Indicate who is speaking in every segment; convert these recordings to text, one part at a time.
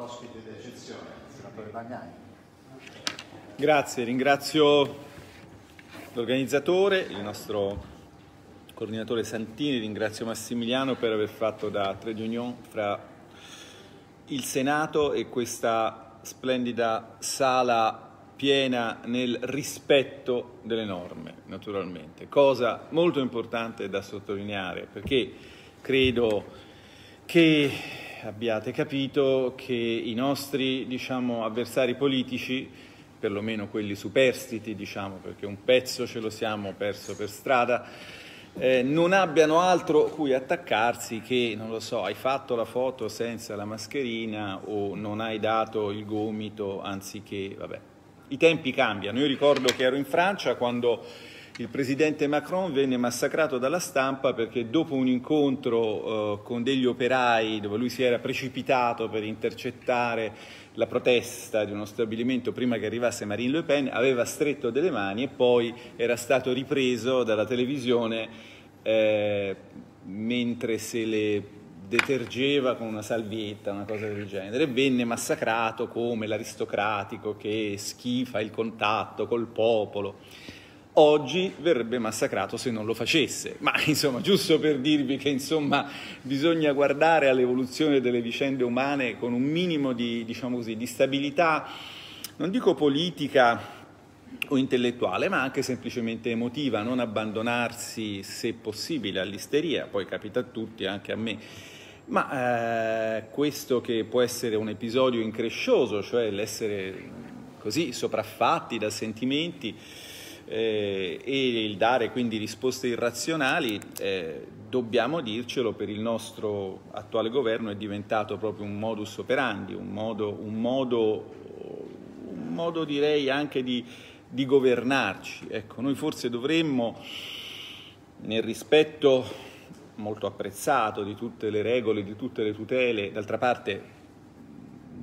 Speaker 1: ospite d'eccezione, senatore Bagnani.
Speaker 2: Grazie, ringrazio l'organizzatore, il nostro coordinatore Santini, ringrazio Massimiliano per aver fatto da trade union fra il Senato e questa splendida sala piena nel rispetto delle norme, naturalmente. Cosa molto importante da sottolineare, perché credo che abbiate capito che i nostri diciamo, avversari politici, perlomeno quelli superstiti, diciamo, perché un pezzo ce lo siamo perso per strada, eh, non abbiano altro cui attaccarsi che, non lo so, hai fatto la foto senza la mascherina o non hai dato il gomito anziché, vabbè. I tempi cambiano. Io ricordo che ero in Francia quando il presidente Macron venne massacrato dalla stampa perché dopo un incontro eh, con degli operai dove lui si era precipitato per intercettare la protesta di uno stabilimento prima che arrivasse Marine Le Pen, aveva stretto delle mani e poi era stato ripreso dalla televisione eh, mentre se le detergeva con una salvietta, una cosa del genere, venne massacrato come l'aristocratico che schifa il contatto col popolo oggi verrebbe massacrato se non lo facesse. Ma insomma, giusto per dirvi che insomma, bisogna guardare all'evoluzione delle vicende umane con un minimo di, diciamo così, di stabilità, non dico politica o intellettuale, ma anche semplicemente emotiva, non abbandonarsi se possibile all'isteria, poi capita a tutti, anche a me. Ma eh, questo che può essere un episodio increscioso, cioè l'essere così sopraffatti da sentimenti, eh, e il dare quindi risposte irrazionali, eh, dobbiamo dircelo, per il nostro attuale governo è diventato proprio un modus operandi, un modo, un modo, un modo direi anche di, di governarci. Ecco, noi forse dovremmo, nel rispetto molto apprezzato di tutte le regole, di tutte le tutele, d'altra parte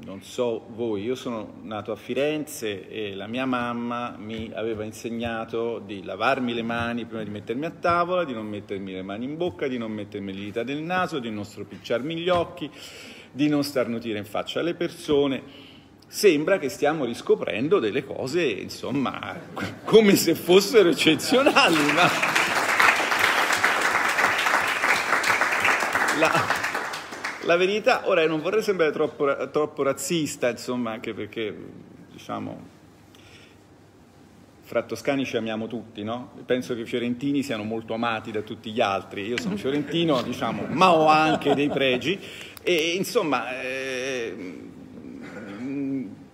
Speaker 2: non so voi, io sono nato a Firenze e la mia mamma mi aveva insegnato di lavarmi le mani prima di mettermi a tavola, di non mettermi le mani in bocca, di non mettermi le dita del naso, di non stropicciarmi gli occhi, di non starnutire in faccia alle persone. Sembra che stiamo riscoprendo delle cose, insomma, come se fossero eccezionali, ma... La, la verità, ora non vorrei sembrare troppo, troppo razzista, insomma, anche perché, diciamo, fra toscani ci amiamo tutti, no? Penso che i fiorentini siano molto amati da tutti gli altri. Io sono fiorentino, diciamo, ma ho anche dei pregi. E insomma, eh,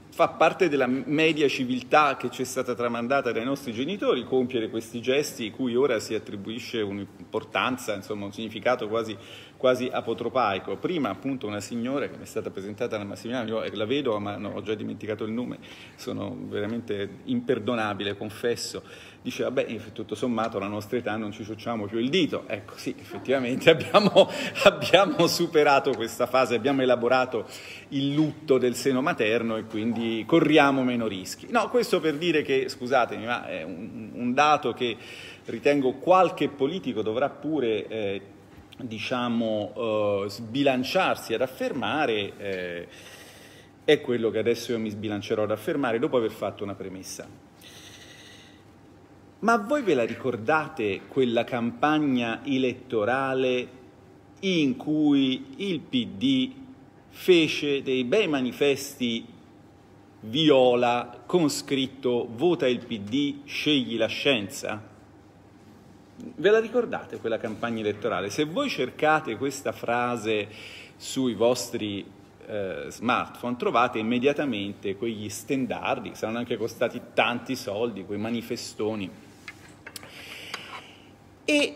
Speaker 2: fa parte della media civiltà che ci è stata tramandata dai nostri genitori compiere questi gesti cui ora si attribuisce un'importanza, insomma, un significato quasi quasi apotropaico. Prima appunto una signora che mi è stata presentata da Massimiliano, io la vedo ma no, ho già dimenticato il nome, sono veramente imperdonabile, confesso, dice vabbè tutto sommato alla nostra età non ci ciucciamo più il dito. Ecco sì, effettivamente abbiamo, abbiamo superato questa fase, abbiamo elaborato il lutto del seno materno e quindi corriamo meno rischi. No, questo per dire che, scusatemi, ma è un, un dato che ritengo qualche politico dovrà pure eh, diciamo, eh, sbilanciarsi ad affermare eh, è quello che adesso io mi sbilancerò ad affermare dopo aver fatto una premessa. Ma voi ve la ricordate quella campagna elettorale in cui il PD fece dei bei manifesti viola con scritto vota il PD, scegli la scienza? Ve la ricordate quella campagna elettorale? Se voi cercate questa frase sui vostri eh, smartphone trovate immediatamente quegli stendardi, che saranno anche costati tanti soldi, quei manifestoni. E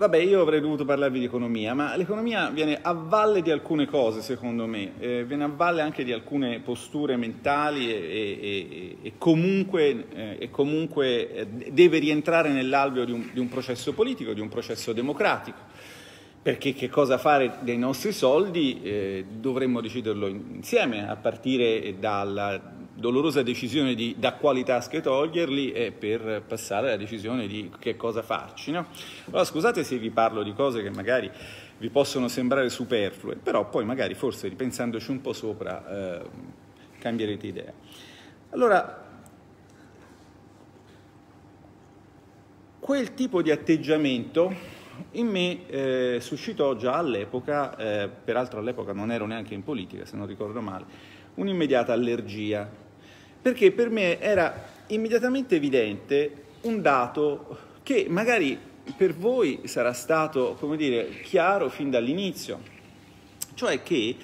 Speaker 2: Vabbè, io avrei dovuto parlarvi di economia, ma l'economia viene a valle di alcune cose, secondo me, eh, viene a valle anche di alcune posture mentali e, e, e comunque, eh, e comunque eh, deve rientrare nell'alveo di un, di un processo politico, di un processo democratico. Perché che cosa fare dei nostri soldi eh, dovremmo deciderlo insieme, a partire dalla dolorosa decisione di da quali tasche toglierli e per passare alla decisione di che cosa farci. No? Allora scusate se vi parlo di cose che magari vi possono sembrare superflue, però poi magari forse ripensandoci un po' sopra eh, cambierete idea. Allora, quel tipo di atteggiamento in me eh, suscitò già all'epoca, eh, peraltro all'epoca non ero neanche in politica se non ricordo male, un'immediata allergia, perché per me era immediatamente evidente un dato che magari per voi sarà stato, come dire, chiaro fin dall'inizio, cioè che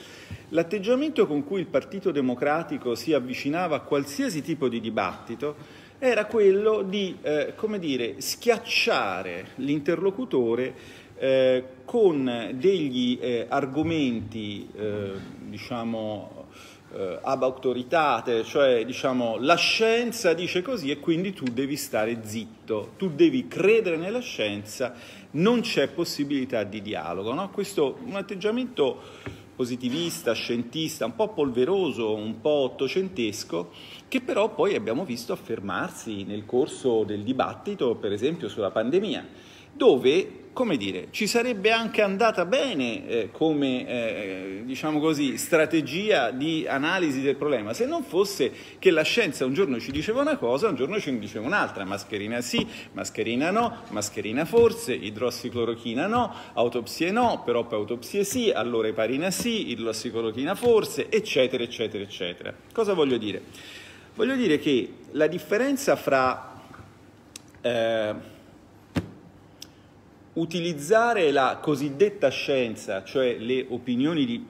Speaker 2: l'atteggiamento con cui il Partito Democratico si avvicinava a qualsiasi tipo di dibattito era quello di, eh, come dire, schiacciare l'interlocutore eh, con degli eh, argomenti, eh, diciamo, eh, ab autoritate, cioè diciamo la scienza dice così e quindi tu devi stare zitto, tu devi credere nella scienza, non c'è possibilità di dialogo. No? Questo è un atteggiamento positivista, scientista, un po' polveroso, un po' ottocentesco, che però poi abbiamo visto affermarsi nel corso del dibattito, per esempio sulla pandemia, dove come dire, ci sarebbe anche andata bene eh, come eh, diciamo così, strategia di analisi del problema, se non fosse che la scienza un giorno ci diceva una cosa, un giorno ci diceva un'altra, mascherina sì, mascherina no, mascherina forse, idrossiclorochina no, autopsie no, però poi autopsie sì, allora eparina sì, idrossiclorochina forse, eccetera, eccetera, eccetera. Cosa voglio dire? Voglio dire che la differenza fra... Eh, utilizzare la cosiddetta scienza, cioè le opinioni di,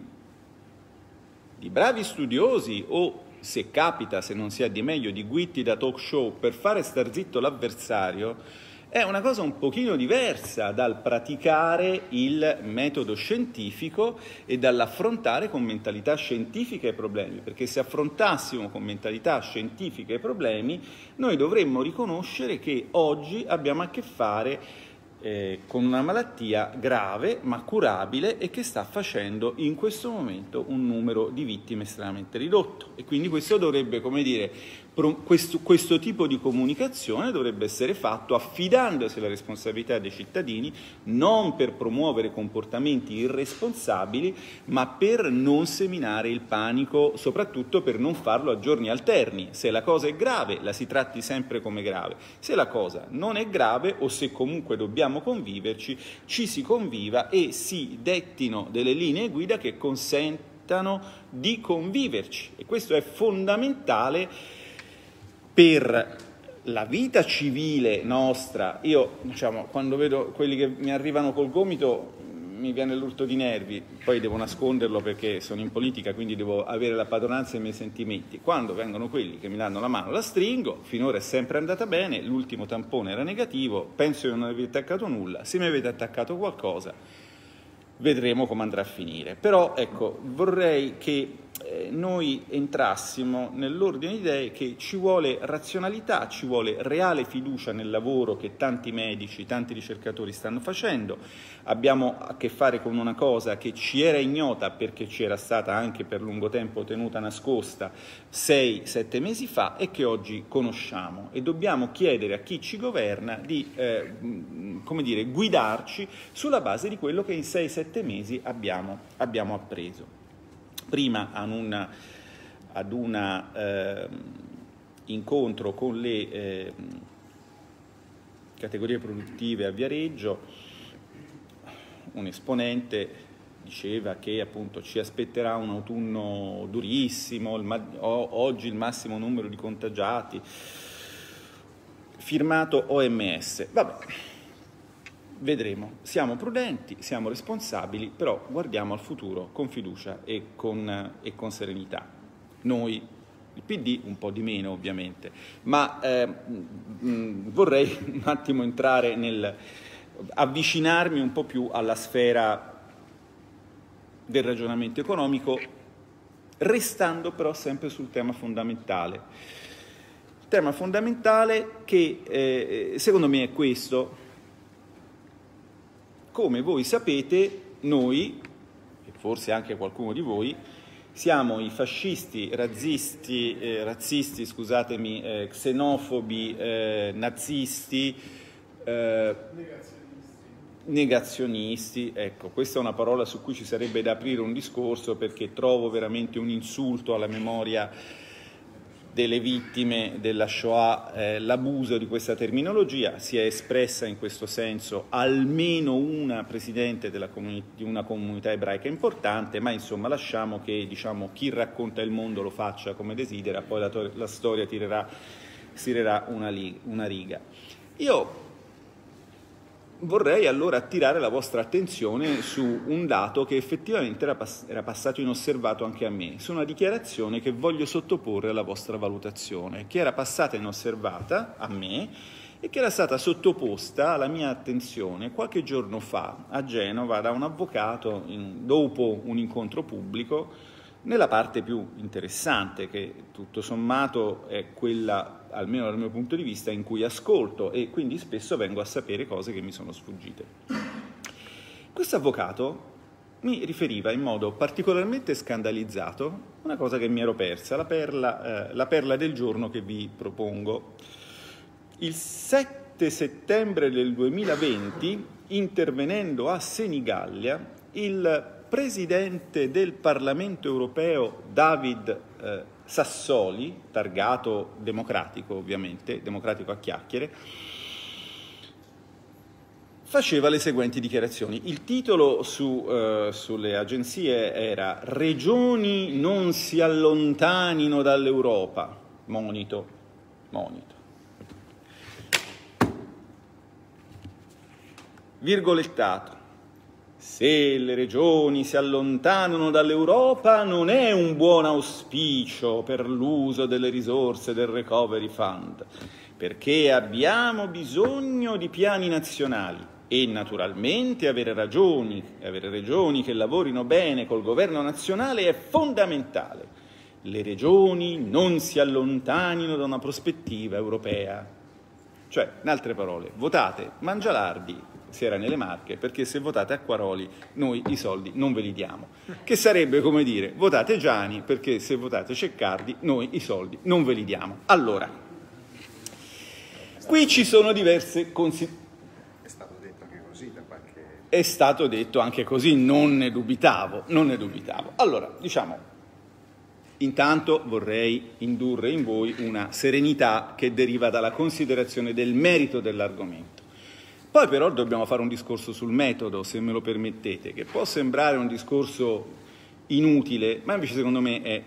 Speaker 2: di bravi studiosi o, se capita, se non si ha di meglio, di guitti da talk show per fare star zitto l'avversario, è una cosa un pochino diversa dal praticare il metodo scientifico e dall'affrontare con mentalità scientifica i problemi, perché se affrontassimo con mentalità scientifica i problemi, noi dovremmo riconoscere che oggi abbiamo a che fare eh, con una malattia grave ma curabile e che sta facendo in questo momento un numero di vittime estremamente ridotto. E quindi questo dovrebbe, come dire, questo, questo, tipo di comunicazione dovrebbe essere fatto affidandosi alla responsabilità dei cittadini, non per promuovere comportamenti irresponsabili, ma per non seminare il panico, soprattutto per non farlo a giorni alterni. Se la cosa è grave, la si tratti sempre come grave. Se la cosa non è grave o se comunque dobbiamo conviverci, ci si conviva e si dettino delle linee guida che consentano di conviverci. E questo è fondamentale per la vita civile nostra, io diciamo, quando vedo quelli che mi arrivano col gomito mi viene l'urto di nervi, poi devo nasconderlo perché sono in politica, quindi devo avere la padronanza dei miei sentimenti. Quando vengono quelli che mi danno la mano, la stringo, finora è sempre andata bene, l'ultimo tampone era negativo, penso che non avete attaccato nulla, se mi avete attaccato qualcosa vedremo come andrà a finire. Però ecco, vorrei che noi entrassimo nell'ordine di idee che ci vuole razionalità, ci vuole reale fiducia nel lavoro che tanti medici, tanti ricercatori stanno facendo. Abbiamo a che fare con una cosa che ci era ignota perché ci era stata anche per lungo tempo tenuta nascosta 6-7 mesi fa e che oggi conosciamo e dobbiamo chiedere a chi ci governa di eh, come dire, guidarci sulla base di quello che in 6-7 mesi abbiamo, abbiamo appreso prima ad un ad una, eh, incontro con le eh, categorie produttive a Viareggio, un esponente diceva che appunto ci aspetterà un autunno durissimo, il oggi il massimo numero di contagiati, firmato OMS. Vabbè, Vedremo, siamo prudenti, siamo responsabili, però guardiamo al futuro con fiducia e con, e con serenità. Noi, il PD, un po' di meno ovviamente, ma eh, mh, vorrei un attimo entrare nel avvicinarmi un po' più alla sfera del ragionamento economico, restando però sempre sul tema fondamentale. Il tema fondamentale che eh, secondo me è questo, come voi sapete, noi, e forse anche qualcuno di voi, siamo i fascisti, razzisti, eh, razzisti scusatemi, eh, xenofobi, eh, nazisti, eh, negazionisti, ecco, questa è una parola su cui ci sarebbe da aprire un discorso perché trovo veramente un insulto alla memoria delle vittime della Shoah, eh, l'abuso di questa terminologia, si è espressa in questo senso almeno una presidente di una comunità ebraica importante, ma insomma lasciamo che diciamo, chi racconta il mondo lo faccia come desidera, poi la, la storia tirerà, tirerà una, una riga. Io vorrei allora attirare la vostra attenzione su un dato che effettivamente era, pass- era, passato inosservato anche a me, su una dichiarazione che voglio sottoporre alla vostra valutazione, che era passata inosservata a me e che era stata sottoposta alla mia attenzione qualche giorno fa a Genova da un avvocato in, dopo un incontro pubblico nella parte più interessante, che tutto sommato è quella, almeno dal mio punto di vista, in cui ascolto e quindi spesso vengo a sapere cose che mi sono sfuggite. Questo avvocato mi riferiva in modo particolarmente scandalizzato una cosa che mi ero persa, la perla, eh, la perla del giorno che vi propongo. Il 7 settembre del 2020, intervenendo a Senigallia, il presidente del Parlamento europeo David eh, Sassoli, targato democratico ovviamente, democratico a chiacchiere, faceva le seguenti dichiarazioni. Il titolo su, eh, sulle agenzie era Regioni non si allontanino dall'Europa. Monito, monito. Virgolettato. Se le regioni si allontanano dall'Europa non è un buon auspicio per l'uso delle risorse del Recovery Fund, perché abbiamo bisogno di piani nazionali e naturalmente avere ragioni, avere regioni che lavorino bene col governo nazionale è fondamentale. Le regioni non si allontanino da una prospettiva europea. Cioè, in altre parole, votate Mangialardi si era nelle Marche, perché se votate Acquaroli noi i soldi non ve li diamo. Che sarebbe come dire votate Gianni, perché se votate Ceccardi noi i soldi non ve li diamo. Allora, qui ci sono diverse considerazioni.
Speaker 1: È stato detto anche così da qualche...
Speaker 2: È stato detto anche così, non ne dubitavo, non ne dubitavo. Allora, diciamo, Intanto vorrei indurre in voi una serenità che deriva dalla considerazione del merito dell'argomento. Poi però dobbiamo fare un discorso sul metodo, se me lo permettete, che può sembrare un discorso inutile, ma invece secondo me è,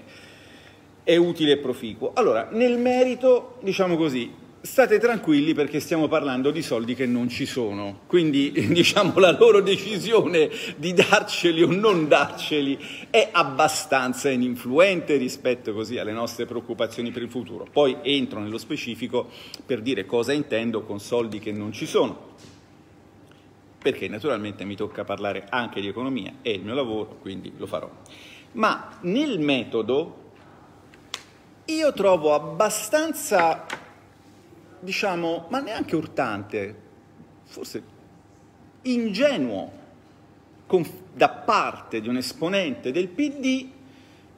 Speaker 2: è utile e proficuo. Allora, nel merito, diciamo così, state tranquilli perché stiamo parlando di soldi che non ci sono, quindi diciamo la loro decisione di darceli o non darceli è abbastanza ininfluente rispetto così alle nostre preoccupazioni per il futuro. Poi entro nello specifico per dire cosa intendo con soldi che non ci sono perché naturalmente mi tocca parlare anche di economia, è il mio lavoro, quindi lo farò. Ma nel metodo io trovo abbastanza, diciamo, ma neanche urtante, forse ingenuo da parte di un esponente del PD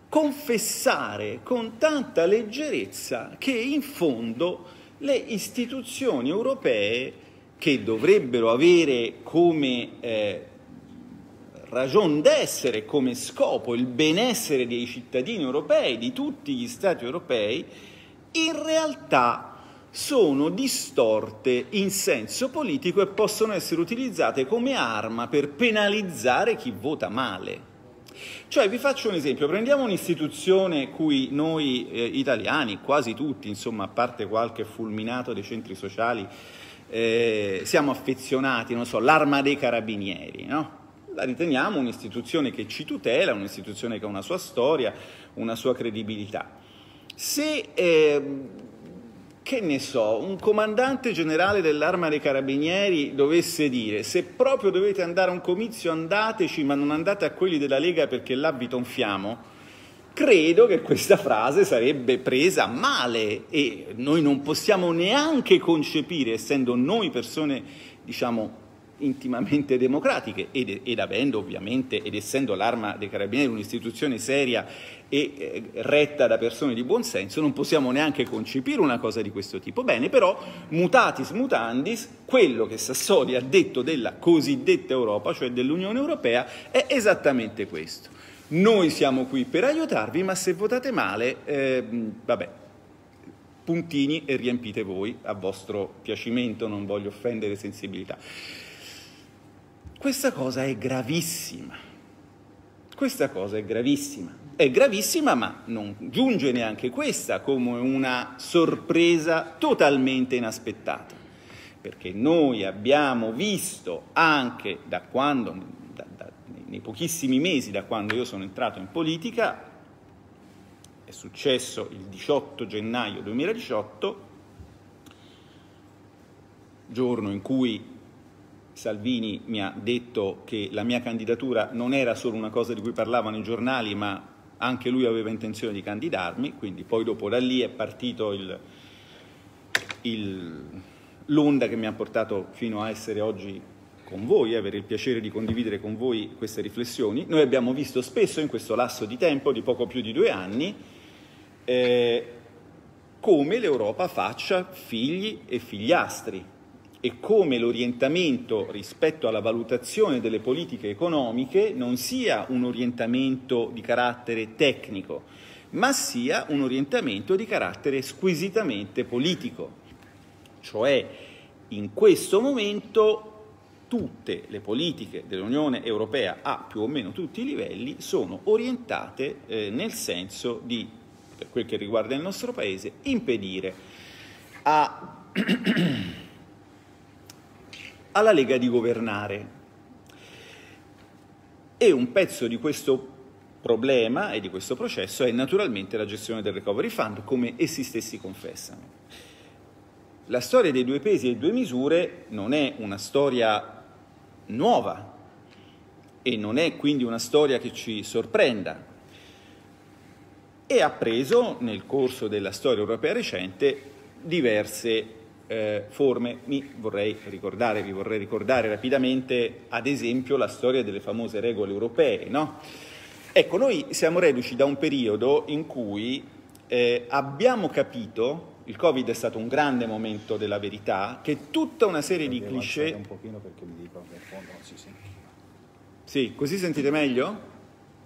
Speaker 2: confessare con tanta leggerezza che in fondo le istituzioni europee che dovrebbero avere come eh, ragion d'essere, come scopo il benessere dei cittadini europei, di tutti gli Stati europei, in realtà sono distorte in senso politico e possono essere utilizzate come arma per penalizzare chi vota male. Cioè, vi faccio un esempio, prendiamo un'istituzione cui noi eh, italiani, quasi tutti, insomma, a parte qualche fulminato dei centri sociali, eh, siamo affezionati, non so, l'arma dei carabinieri, no? La riteniamo un'istituzione che ci tutela, un'istituzione che ha una sua storia, una sua credibilità. Se, eh, che ne so, un comandante generale dell'arma dei carabinieri dovesse dire se proprio dovete andare a un comizio andateci, ma non andate a quelli della Lega perché là vi tonfiamo, credo che questa frase sarebbe presa male e noi non possiamo neanche concepire, essendo noi persone, diciamo, intimamente democratiche ed, ed, avendo ovviamente, ed essendo l'arma dei carabinieri un'istituzione seria e eh, retta da persone di buon senso, non possiamo neanche concepire una cosa di questo tipo. Bene, però, mutatis mutandis, quello che Sassoli ha detto della cosiddetta Europa, cioè dell'Unione Europea, è esattamente questo. Noi siamo qui per aiutarvi, ma se votate male, eh, vabbè, puntini e riempite voi a vostro piacimento, non voglio offendere sensibilità. Questa cosa è gravissima. Questa cosa è gravissima. È gravissima, ma non giunge neanche questa come una sorpresa totalmente inaspettata. Perché noi abbiamo visto anche da quando, da, da, nei pochissimi mesi da quando io sono entrato in politica, è successo il 18 gennaio 2018, giorno in cui Salvini mi ha detto che la mia candidatura non era solo una cosa di cui parlavano i giornali, ma anche lui aveva intenzione di candidarmi, quindi poi dopo da lì è partito l'onda che mi ha portato fino a essere oggi con voi, avere il piacere di condividere con voi queste riflessioni. Noi abbiamo visto spesso in questo lasso di tempo, di poco più di due anni, eh, come l'Europa faccia figli e figliastri, e come l'orientamento rispetto alla valutazione delle politiche economiche non sia un orientamento di carattere tecnico, ma sia un orientamento di carattere squisitamente politico. Cioè, in questo momento tutte le politiche dell'Unione Europea a più o meno tutti i livelli sono orientate eh, nel senso di, per quel che riguarda il nostro Paese, impedire a alla Lega di governare. E un pezzo di questo problema e di questo processo è naturalmente la gestione del Recovery Fund, come essi stessi confessano. La storia dei due pesi e due misure non è una storia nuova e non è quindi una storia che ci sorprenda e ha preso nel corso della storia europea recente diverse eh, forme. Mi vorrei ricordare, vi vorrei ricordare rapidamente, ad esempio, la storia delle famose regole europee. No? Ecco, noi siamo reduci da un periodo in cui eh, abbiamo capito, il Covid è stato un grande momento della verità, che tutta una serie di cliché... Un pochino perché mi dico che in fondo non si sente. Sì, così sentite meglio?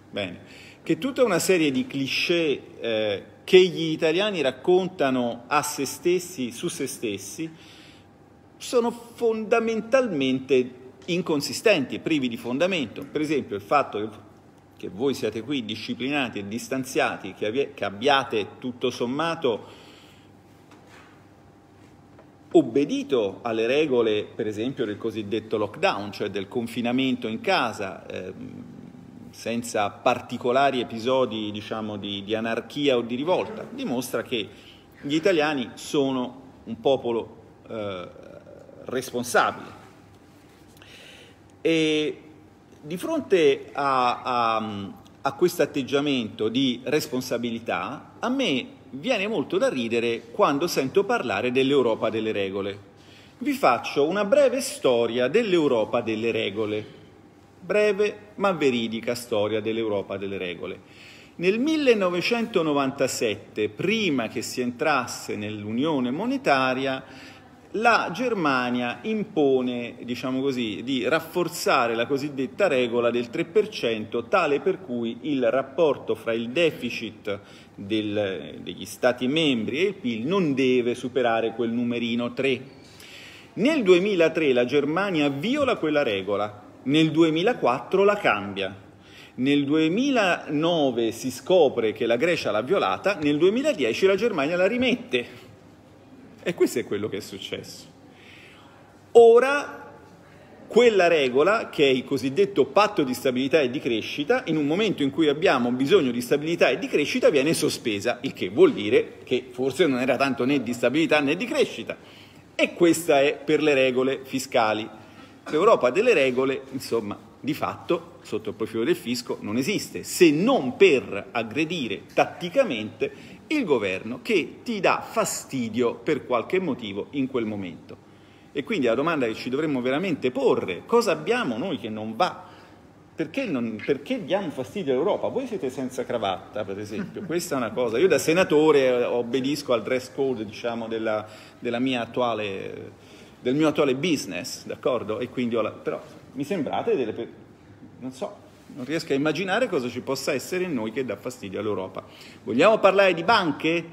Speaker 2: Bene. Che tutta una serie di cliché eh, che gli italiani raccontano a se stessi, su se stessi, sono fondamentalmente inconsistenti privi di fondamento. Per esempio il fatto che voi siate qui disciplinati e distanziati, che, abbiate tutto sommato obbedito alle regole, per esempio, del cosiddetto lockdown, cioè del confinamento in casa, ehm, senza particolari episodi diciamo, di, di, anarchia o di rivolta, dimostra che gli italiani sono un popolo eh, responsabile. E di fronte a, a, a questo atteggiamento di responsabilità, a me viene molto da ridere quando sento parlare dell'Europa delle regole. Vi faccio una breve storia dell'Europa delle regole breve ma veridica storia dell'Europa delle regole. Nel 1997, prima che si entrasse nell'Unione monetaria, la Germania impone, diciamo così, di rafforzare la cosiddetta regola del 3%, tale per cui il rapporto fra il deficit del, degli Stati membri e il PIL non deve superare quel numerino 3. Nel 2003 la Germania viola quella regola, nel 2004 la cambia. Nel 2009 si scopre che la Grecia l'ha violata, nel 2010 la Germania la rimette. E questo è quello che è successo. Ora quella regola, che è il cosiddetto patto di stabilità e di crescita, in un momento in cui abbiamo bisogno di stabilità e di crescita, viene sospesa, il che vuol dire che forse non era tanto né di stabilità né di crescita. E questa è per le regole fiscali l'Europa delle regole, insomma, di fatto, sotto il profilo del fisco, non esiste, se non per aggredire tatticamente il governo che ti dà fastidio per qualche motivo in quel momento. E quindi la domanda che ci dovremmo veramente porre, cosa abbiamo noi che non va? Perché, non, perché, diamo fastidio all'Europa? Voi siete senza cravatta, per esempio, questa è una cosa. Io da senatore obbedisco al dress code, diciamo, della, della attuale, del mio attuale business, d'accordo? E quindi la, però mi sembrate delle... non so, non riesco a immaginare cosa ci possa essere in noi che dà fastidio all'Europa. Vogliamo parlare di banche?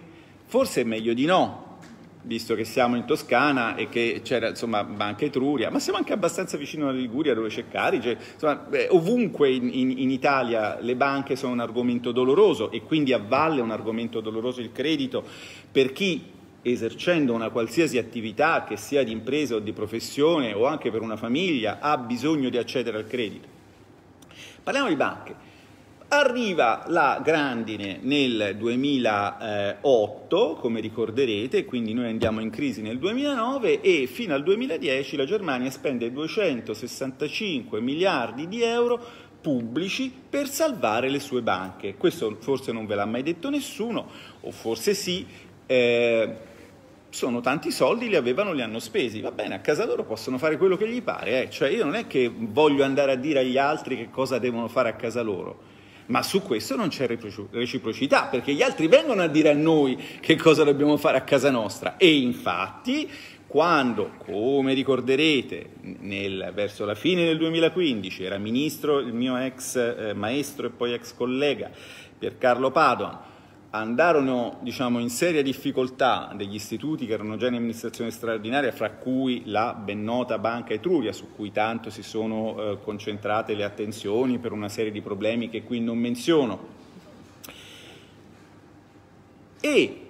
Speaker 2: Forse è meglio di no, visto che siamo in Toscana e che c'era insomma Banca Etruria, ma siamo anche abbastanza vicino alla Liguria dove c'è Carige, insomma, ovunque in, in, in, Italia le banche sono un argomento doloroso e quindi a valle è un argomento doloroso il credito per chi esercendo una qualsiasi attività che sia di impresa o di professione o anche per una famiglia ha bisogno di accedere al credito. Parliamo di banche. Arriva la grandine nel 2008, come ricorderete, quindi noi andiamo in crisi nel 2009 e fino al 2010 la Germania spende 265 miliardi di euro pubblici per salvare le sue banche. Questo forse non ve l'ha mai detto nessuno, o forse sì. Eh, sono tanti soldi, li avevano, li hanno spesi. Va bene, a casa loro possono fare quello che gli pare. Eh. Cioè io non è che voglio andare a dire agli altri che cosa devono fare a casa loro ma su questo non c'è reciprocità, perché gli altri vengono a dire a noi che cosa dobbiamo fare a casa nostra. E infatti, quando, come ricorderete, nel, verso la fine del 2015 era ministro il mio ex eh, maestro e poi ex collega Piercarlo Padoan, andarono diciamo, in seria difficoltà degli istituti che erano già in amministrazione straordinaria, fra cui la ben nota Banca Etruria, su cui tanto si sono eh, concentrate le attenzioni per una serie di problemi che qui non menziono. E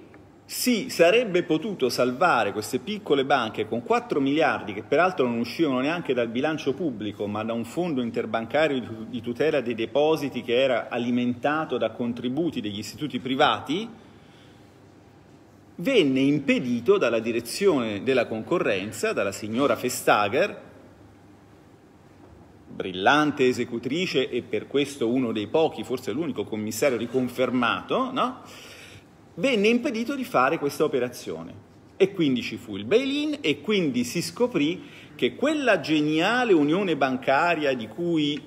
Speaker 2: si sarebbe potuto salvare queste piccole banche con 4 miliardi, che peraltro non uscivano neanche dal bilancio pubblico, ma da un fondo interbancario di tutela dei depositi che era alimentato da contributi degli istituti privati, venne impedito dalla direzione della concorrenza, dalla signora Festager, brillante esecutrice e per questo uno dei pochi, forse l'unico commissario riconfermato, no? Venne impedito di fare questa operazione. E quindi ci fu il bail-in e quindi si scoprì che quella geniale unione bancaria di cui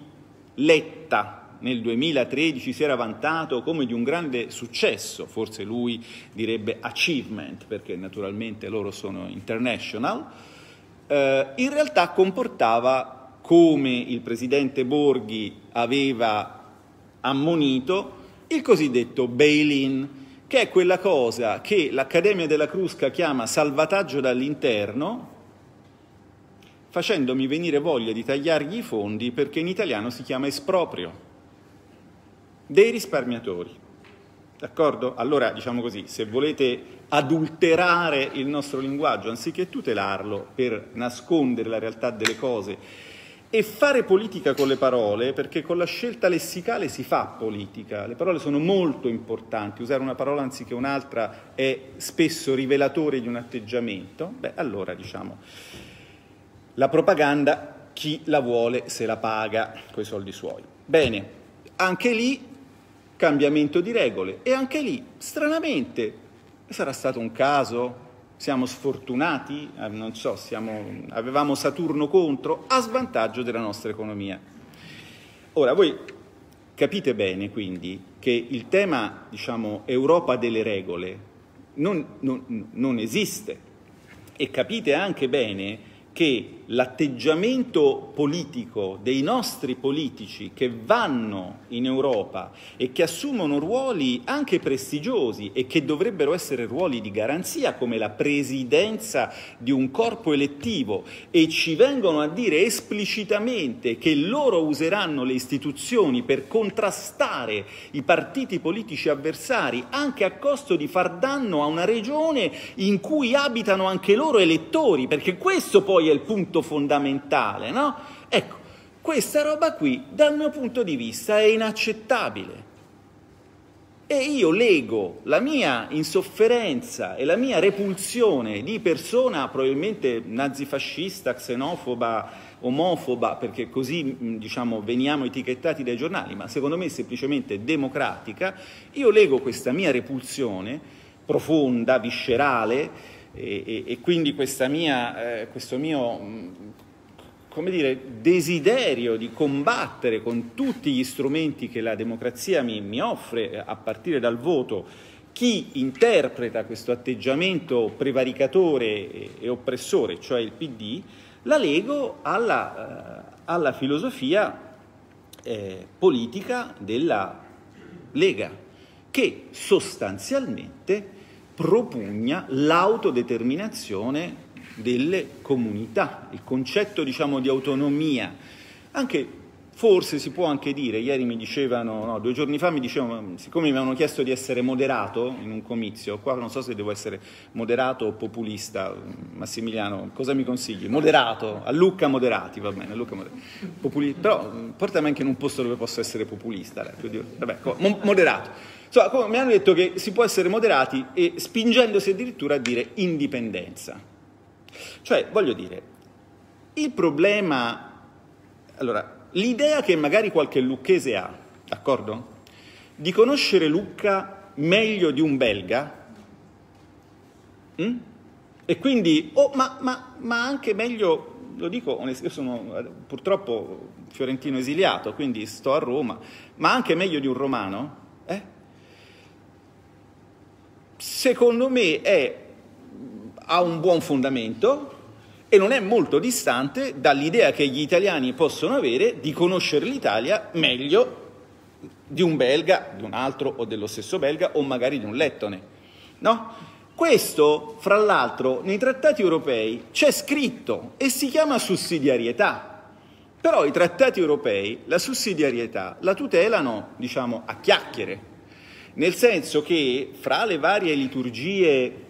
Speaker 2: Letta nel 2013 si era vantato come di un grande successo, forse lui direbbe achievement perché naturalmente loro sono international, eh, in realtà comportava, come il presidente Borghi aveva ammonito, il cosiddetto bail-in che è quella cosa che l'Accademia della Crusca chiama salvataggio dall'interno, facendomi venire voglia di tagliargli i fondi perché in italiano si chiama esproprio dei risparmiatori. D'accordo? Allora, diciamo così, se volete adulterare il nostro linguaggio, anziché tutelarlo per nascondere la realtà delle cose e fare politica con le parole, perché con la scelta lessicale si fa politica, le parole sono molto importanti, usare una parola anziché un'altra è spesso rivelatore di un atteggiamento, beh allora diciamo, la propaganda chi la vuole se la paga coi soldi suoi. Bene, anche lì cambiamento di regole. E anche lì, stranamente, sarà stato un caso, siamo sfortunati, eh, non so, siamo, avevamo Saturno contro, a svantaggio della nostra economia. Ora, voi capite bene quindi che il tema, diciamo, Europa delle regole non, non, non esiste e capite anche bene che l'atteggiamento politico dei nostri politici che vanno in Europa e che assumono ruoli anche prestigiosi e che dovrebbero essere ruoli di garanzia come la presidenza di un corpo elettivo e ci vengono a dire esplicitamente che loro useranno le istituzioni per contrastare i partiti politici avversari anche a costo di far danno a una regione in cui abitano anche loro elettori, perché questo poi è il punto fondamentale, no? Ecco, questa roba qui dal mio punto di vista è inaccettabile. E io lego la mia insofferenza e la mia repulsione di persona probabilmente nazifascista, xenofoba, omofoba, perché così diciamo, veniamo etichettati dai giornali, ma secondo me semplicemente democratica, io lego questa mia repulsione profonda, viscerale, E, e, e quindi mia, eh, questo mio come dire, desiderio di combattere con tutti gli strumenti che la democrazia mi, mi offre, eh, a partire dal voto, chi interpreta questo atteggiamento prevaricatore e, e oppressore, cioè il PD, la lego alla, eh, alla filosofia eh, politica della Lega, che sostanzialmente propugna l'autodeterminazione delle comunità, il concetto diciamo, di autonomia. Anche forse si può anche dire, ieri mi dicevano, no, due giorni fa mi dicevano, siccome mi avevano chiesto di essere moderato in un comizio, qua non so se devo essere moderato o populista, Massimiliano, cosa mi consigli? Moderato, a Lucca moderati, va bene, a Lucca moderati. Populi- però portami anche in un posto dove posso essere populista, dai, vabbè, moderato. Insomma, mi hanno detto che si può essere moderati e spingendosi addirittura a dire indipendenza. Cioè, voglio dire, il problema... Allora, l'idea che magari qualche lucchese ha, d'accordo? Di conoscere Lucca meglio di un belga, hm? e quindi, oh, ma, ma, ma, anche meglio, lo dico io sono purtroppo fiorentino esiliato, quindi sto a Roma, ma anche meglio di un romano, eh? Secondo me è, ha un buon fondamento, e non è molto distante dall'idea che gli italiani possono avere di conoscere l'Italia meglio di un belga, di un altro o dello stesso belga o magari di un lettone. No? Questo, fra l'altro, nei trattati europei c'è scritto e si chiama sussidiarietà. Però i trattati europei la sussidiarietà la tutelano, diciamo, a chiacchiere, nel senso che fra le varie liturgie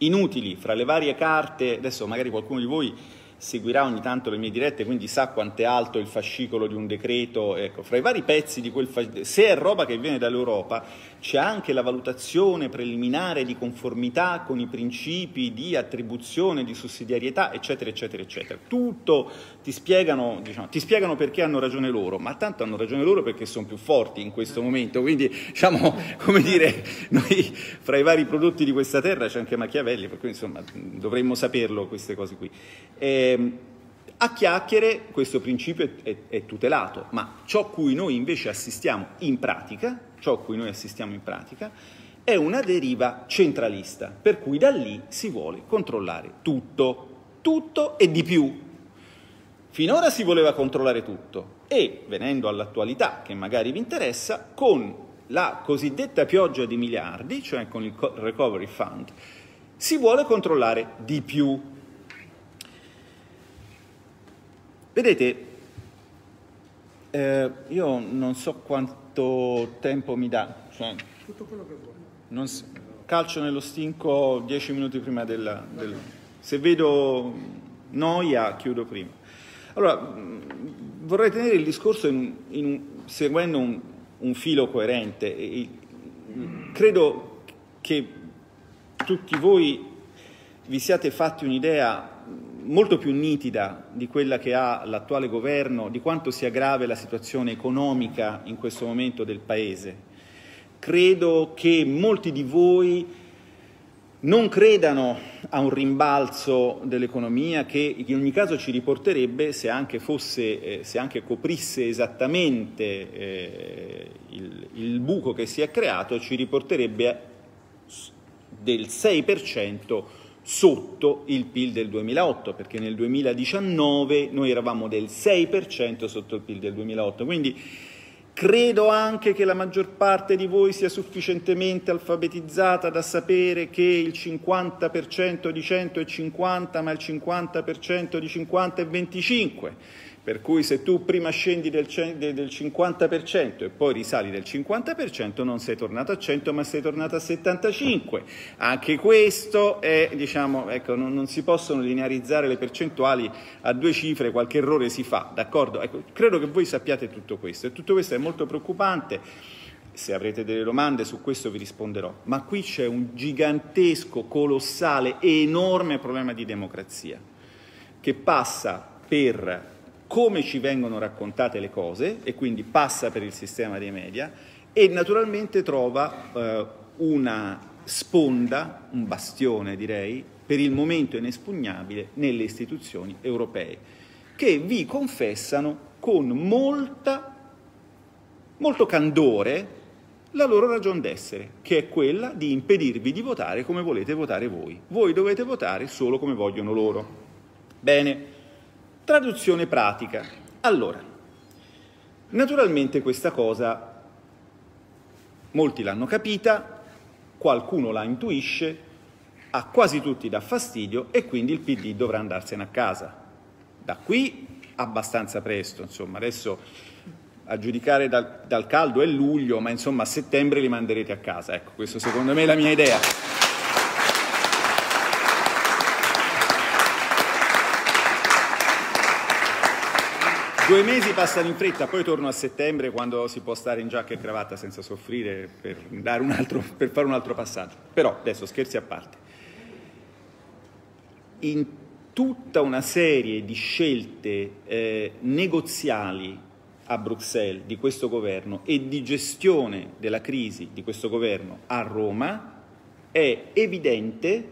Speaker 2: inutili fra le varie carte, adesso magari qualcuno di voi seguirà ogni tanto le mie dirette, quindi sa quanto è alto il fascicolo di un decreto, ecco, fra i vari pezzi di quel fascicolo, se è roba che viene dall'Europa, c'è anche la valutazione preliminare di conformità con i principi di attribuzione, di sussidiarietà, eccetera, eccetera, eccetera. Tutto ti spiegano, diciamo, ti spiegano perché hanno ragione loro, ma tanto hanno ragione loro perché sono più forti in questo momento, quindi diciamo, come dire, noi fra i vari prodotti di questa terra c'è anche Machiavelli, per cui insomma dovremmo saperlo queste cose qui. Eh, a chiacchiere questo principio è, è, è, tutelato, ma ciò cui noi invece assistiamo in pratica, ciò a cui noi assistiamo in pratica, è una deriva centralista, per cui da lì si vuole controllare tutto, tutto e di più. Finora si voleva controllare tutto e, venendo all'attualità che magari vi interessa, con la cosiddetta pioggia di miliardi, cioè con il Recovery Fund, si vuole controllare di più Vedete, eh, io non so quanto tempo mi dà. Cioè, Tutto quello che vuoi. So, calcio nello stinco dieci minuti prima della, del... Se vedo noia, chiudo prima. Allora, vorrei tenere il discorso in, in, seguendo un, un, filo coerente. E, credo che tutti voi vi siate fatti un'idea molto più nitida di quella che ha l'attuale governo, di quanto sia grave la situazione economica in questo momento del Paese. Credo che molti di voi non credano a un rimbalzo dell'economia che in ogni caso ci riporterebbe, se anche, fosse, eh, se anche coprisse esattamente eh, il, il buco che si è creato, ci riporterebbe del 6% sotto il PIL del 2008, perché nel 2019 noi eravamo del 6% sotto il PIL del 2008. Quindi credo anche che la maggior parte di voi sia sufficientemente alfabetizzata da sapere che il 50% di 100 è 50, ma il 50% di 50 è 25 per cui se tu prima scendi del, del 50% e poi risali del 50% non sei tornato a 100 ma sei tornato a 75. Anche questo è, diciamo, ecco, non, non, si possono linearizzare le percentuali a due cifre, qualche errore si fa, d'accordo? Ecco, credo che voi sappiate tutto questo e tutto questo è molto preoccupante. Se avrete delle domande su questo vi risponderò, ma qui c'è un gigantesco, colossale, enorme problema di democrazia che passa per come ci vengono raccontate le cose e quindi passa per il sistema dei media e naturalmente trova eh, una sponda, un bastione direi, per il momento inespugnabile nelle istituzioni europee, che vi confessano con molta, molto candore la loro ragione d'essere, che è quella di impedirvi di votare come volete votare voi. Voi dovete votare solo come vogliono loro. Bene, traduzione pratica. Allora, naturalmente questa cosa molti l'hanno capita, qualcuno la intuisce, a quasi tutti dà fastidio e quindi il PD dovrà andarsene a casa. Da qui abbastanza presto, insomma, adesso a giudicare dal, dal, caldo è luglio, ma insomma a settembre li manderete a casa. Ecco, questo secondo me è la mia idea. Due mesi passano in fretta, poi torno a settembre quando si può stare in giacca e cravatta senza soffrire per, altro, per fare un altro passaggio. Però adesso scherzi a parte. In tutta una serie di scelte eh, negoziali a Bruxelles di questo governo e di gestione della crisi di questo governo a Roma, è evidente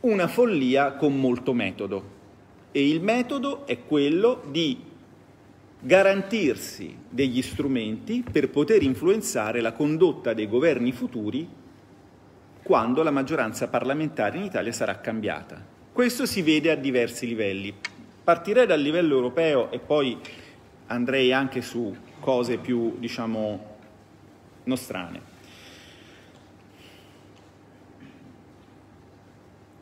Speaker 2: una follia con molto metodo. E il metodo è quello di garantirsi degli strumenti per poter influenzare la condotta dei governi futuri quando la maggioranza parlamentare in Italia sarà cambiata. Questo si vede a diversi livelli. Partirei dal livello europeo e poi andrei anche su cose più, diciamo, nostrane.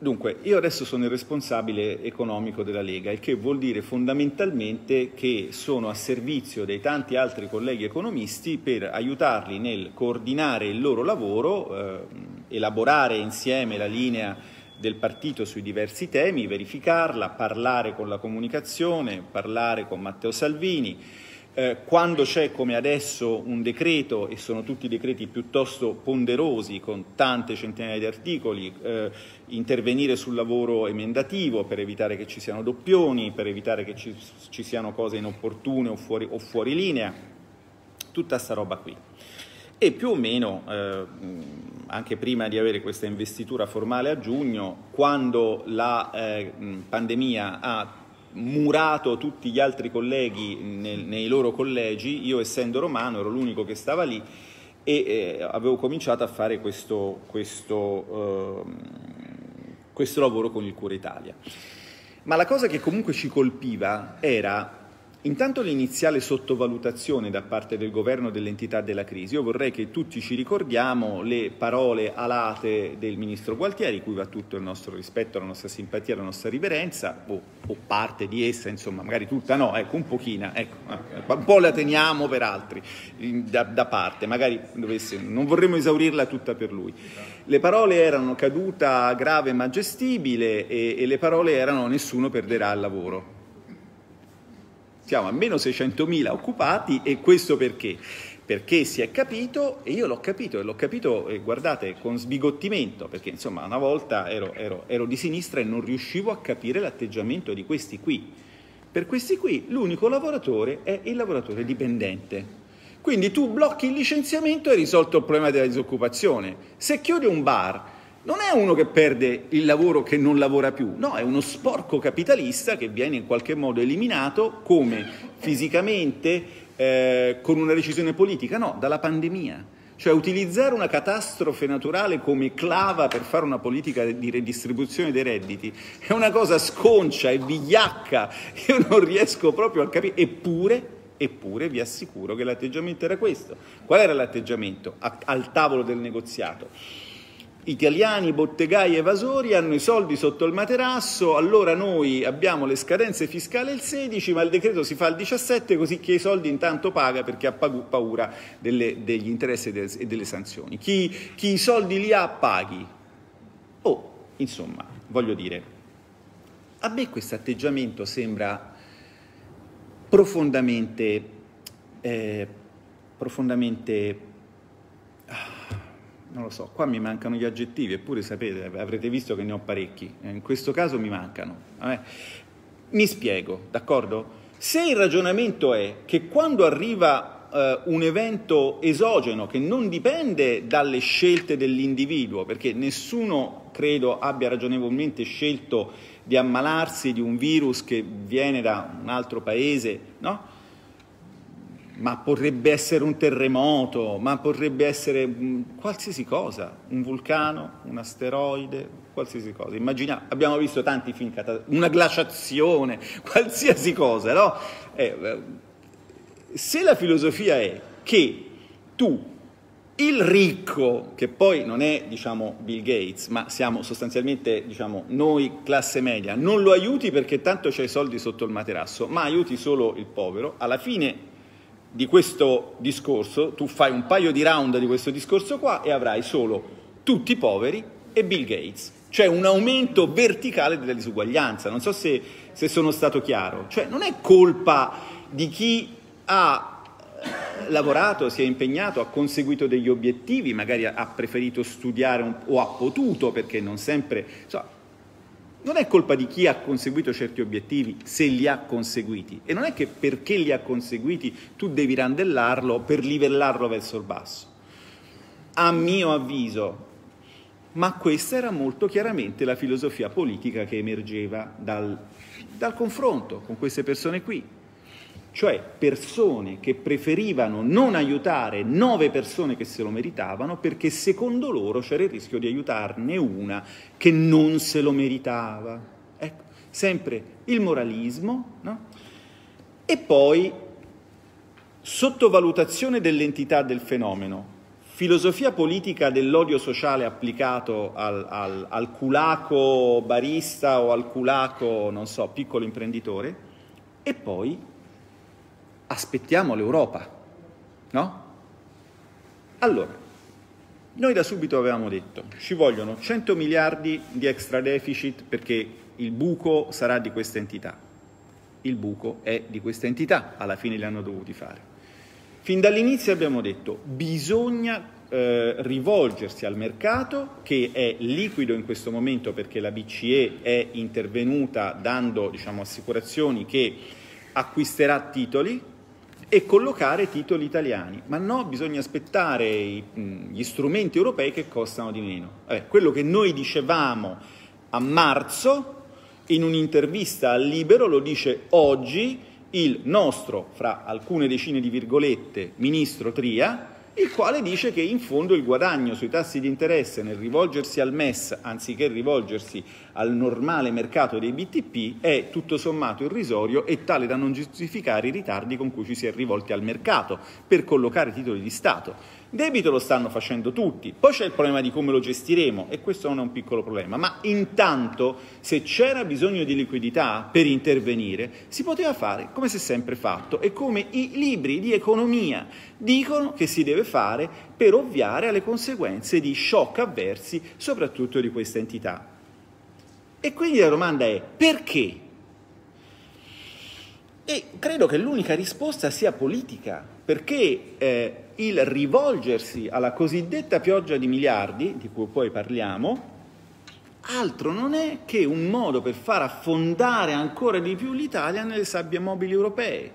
Speaker 2: Dunque, io adesso sono il responsabile economico della Lega, il che vuol dire fondamentalmente che sono a servizio dei tanti altri colleghi economisti per aiutarli nel coordinare il loro lavoro, eh, elaborare insieme la linea del partito sui diversi temi, verificarla, parlare con la comunicazione, parlare con Matteo Salvini. Eh, quando c'è come adesso un decreto, e sono tutti decreti piuttosto ponderosi, con tante centinaia di articoli, eh, intervenire sul lavoro emendativo per evitare che ci siano doppioni, per evitare che ci, ci siano cose inopportune o fuori, o fuori linea, tutta sta roba qui. E più o meno eh, anche prima di avere questa investitura formale a giugno, quando la eh, pandemia ha murato tutti gli altri colleghi nel, nei loro collegi, io essendo romano ero l'unico che stava lì e eh, avevo cominciato a fare questo, questo, eh, questo lavoro con il Cura Italia. Ma la cosa che comunque ci colpiva era Intanto l'iniziale sottovalutazione da parte del governo dell'entità della crisi. Io vorrei che tutti ci ricordiamo le parole alate del ministro Gualtieri, cui va tutto il nostro rispetto, la nostra simpatia, la nostra riverenza, o, o parte di essa, insomma, magari tutta no, ecco, un pochino, ecco, eh, un po' la teniamo per altri, da, da parte, magari dovesse, non vorremmo esaurirla tutta per lui. Le parole erano caduta grave ma gestibile e, e le parole erano nessuno perderà il lavoro siamo a meno 600.000 occupati e questo perché? Perché si è capito, e io l'ho capito, e l'ho capito, eh, guardate, con sbigottimento, perché insomma una volta ero, ero, ero di sinistra e non riuscivo a capire l'atteggiamento di questi qui. Per questi qui l'unico lavoratore è il lavoratore dipendente. Quindi tu blocchi il licenziamento e hai risolto il problema della disoccupazione. Se chiudi un bar non è uno che perde il lavoro che non lavora più, no, è uno sporco capitalista che viene in qualche modo eliminato come fisicamente, eh, con una decisione politica, no, dalla pandemia. Cioè utilizzare una catastrofe naturale come clava per fare una politica di redistribuzione dei redditi è una cosa sconcia e vigliacca, io non riesco proprio a capire, eppure Eppure vi assicuro che l'atteggiamento era questo. Qual era l'atteggiamento al tavolo del negoziato? Italiani, bottegai, evasori hanno i soldi sotto il materasso, allora noi abbiamo le scadenze fiscali il 16, ma il decreto si fa il 17, così che i soldi intanto paga perché ha paura delle, degli interessi e delle sanzioni. Chi, chi i soldi li ha paghi. Oh, insomma, voglio dire, a me questo atteggiamento sembra profondamente, eh, profondamente non lo so, qua mi mancano gli aggettivi, eppure sapete, avrete visto che ne ho parecchi, eh, in questo caso mi mancano. Mi spiego, d'accordo? Se il ragionamento è che quando arriva eh, un evento esogeno che non dipende dalle scelte dell'individuo, perché nessuno credo abbia ragionevolmente scelto di ammalarsi di un virus che viene da un altro paese, no? Ma potrebbe essere un terremoto, ma potrebbe essere qualsiasi cosa, un vulcano, un asteroide, qualsiasi cosa. Immaginiamo, abbiamo visto tanti film, una glaciazione, qualsiasi cosa, no? Eh, eh, se la filosofia è che tu il ricco, che poi non è diciamo, Bill Gates, ma siamo sostanzialmente diciamo, noi classe media, non lo aiuti perché tanto c'hai soldi sotto il materasso, ma aiuti solo il povero, alla fine di questo discorso tu fai un paio di round di questo discorso qua e avrai solo tutti i poveri e Bill Gates. Cioè un aumento verticale della disuguaglianza. Non so se, se sono stato chiaro. Cioè non è colpa di chi ha lavorato, si è impegnato, ha conseguito degli obiettivi, magari ha preferito studiare un, o ha potuto, perché non sempre... Insomma, non è colpa di chi ha conseguito certi obiettivi se li ha conseguiti. E non è che perché li ha conseguiti tu devi randellarlo per livellarlo verso il basso. A mio avviso, ma questa era molto chiaramente la filosofia politica che emergeva dal, dal confronto con queste persone qui cioè persone che preferivano non aiutare nove persone che se lo meritavano perché secondo loro c'era il rischio di aiutarne una che non se lo meritava. Ecco, sempre il moralismo, no? E poi sottovalutazione dell'entità del fenomeno, filosofia politica dell'odio sociale applicato al, al, al culaco barista o al culaco, non so, piccolo imprenditore, e poi aspettiamo l'Europa, no? Allora, noi da subito avevamo detto, ci vogliono 100 miliardi di extra deficit perché il buco sarà di questa entità. Il buco è di questa entità, alla fine li hanno dovuti fare. Fin dall'inizio abbiamo detto, bisogna eh, rivolgersi al mercato che è liquido in questo momento perché la BCE è intervenuta dando diciamo, assicurazioni che acquisterà titoli, e collocare titoli italiani. Ma no, bisogna aspettare i, gli strumenti europei che costano di meno. Eh, quello che noi dicevamo a marzo, in un'intervista al Libero, lo dice oggi il nostro, fra alcune decine di virgolette, ministro Tria, il quale dice che in fondo il guadagno sui tassi di interesse nel rivolgersi al MES anziché rivolgersi al normale mercato dei BTP è tutto sommato irrisorio e tale da non giustificare i ritardi con cui ci si è rivolti al mercato per collocare titoli di Stato. Debito lo stanno facendo tutti, poi c'è il problema di come lo gestiremo e questo non è un piccolo problema, ma intanto se c'era bisogno di liquidità per intervenire si poteva fare come si è sempre fatto e come i libri di economia dicono che si deve fare per ovviare alle conseguenze di shock avversi soprattutto di questa entità. E quindi la domanda è perché? E credo che l'unica risposta sia politica, perché eh, il rivolgersi alla cosiddetta pioggia di miliardi, di cui poi parliamo, altro non è che un modo per far affondare ancora di più l'Italia nelle sabbie mobili europee,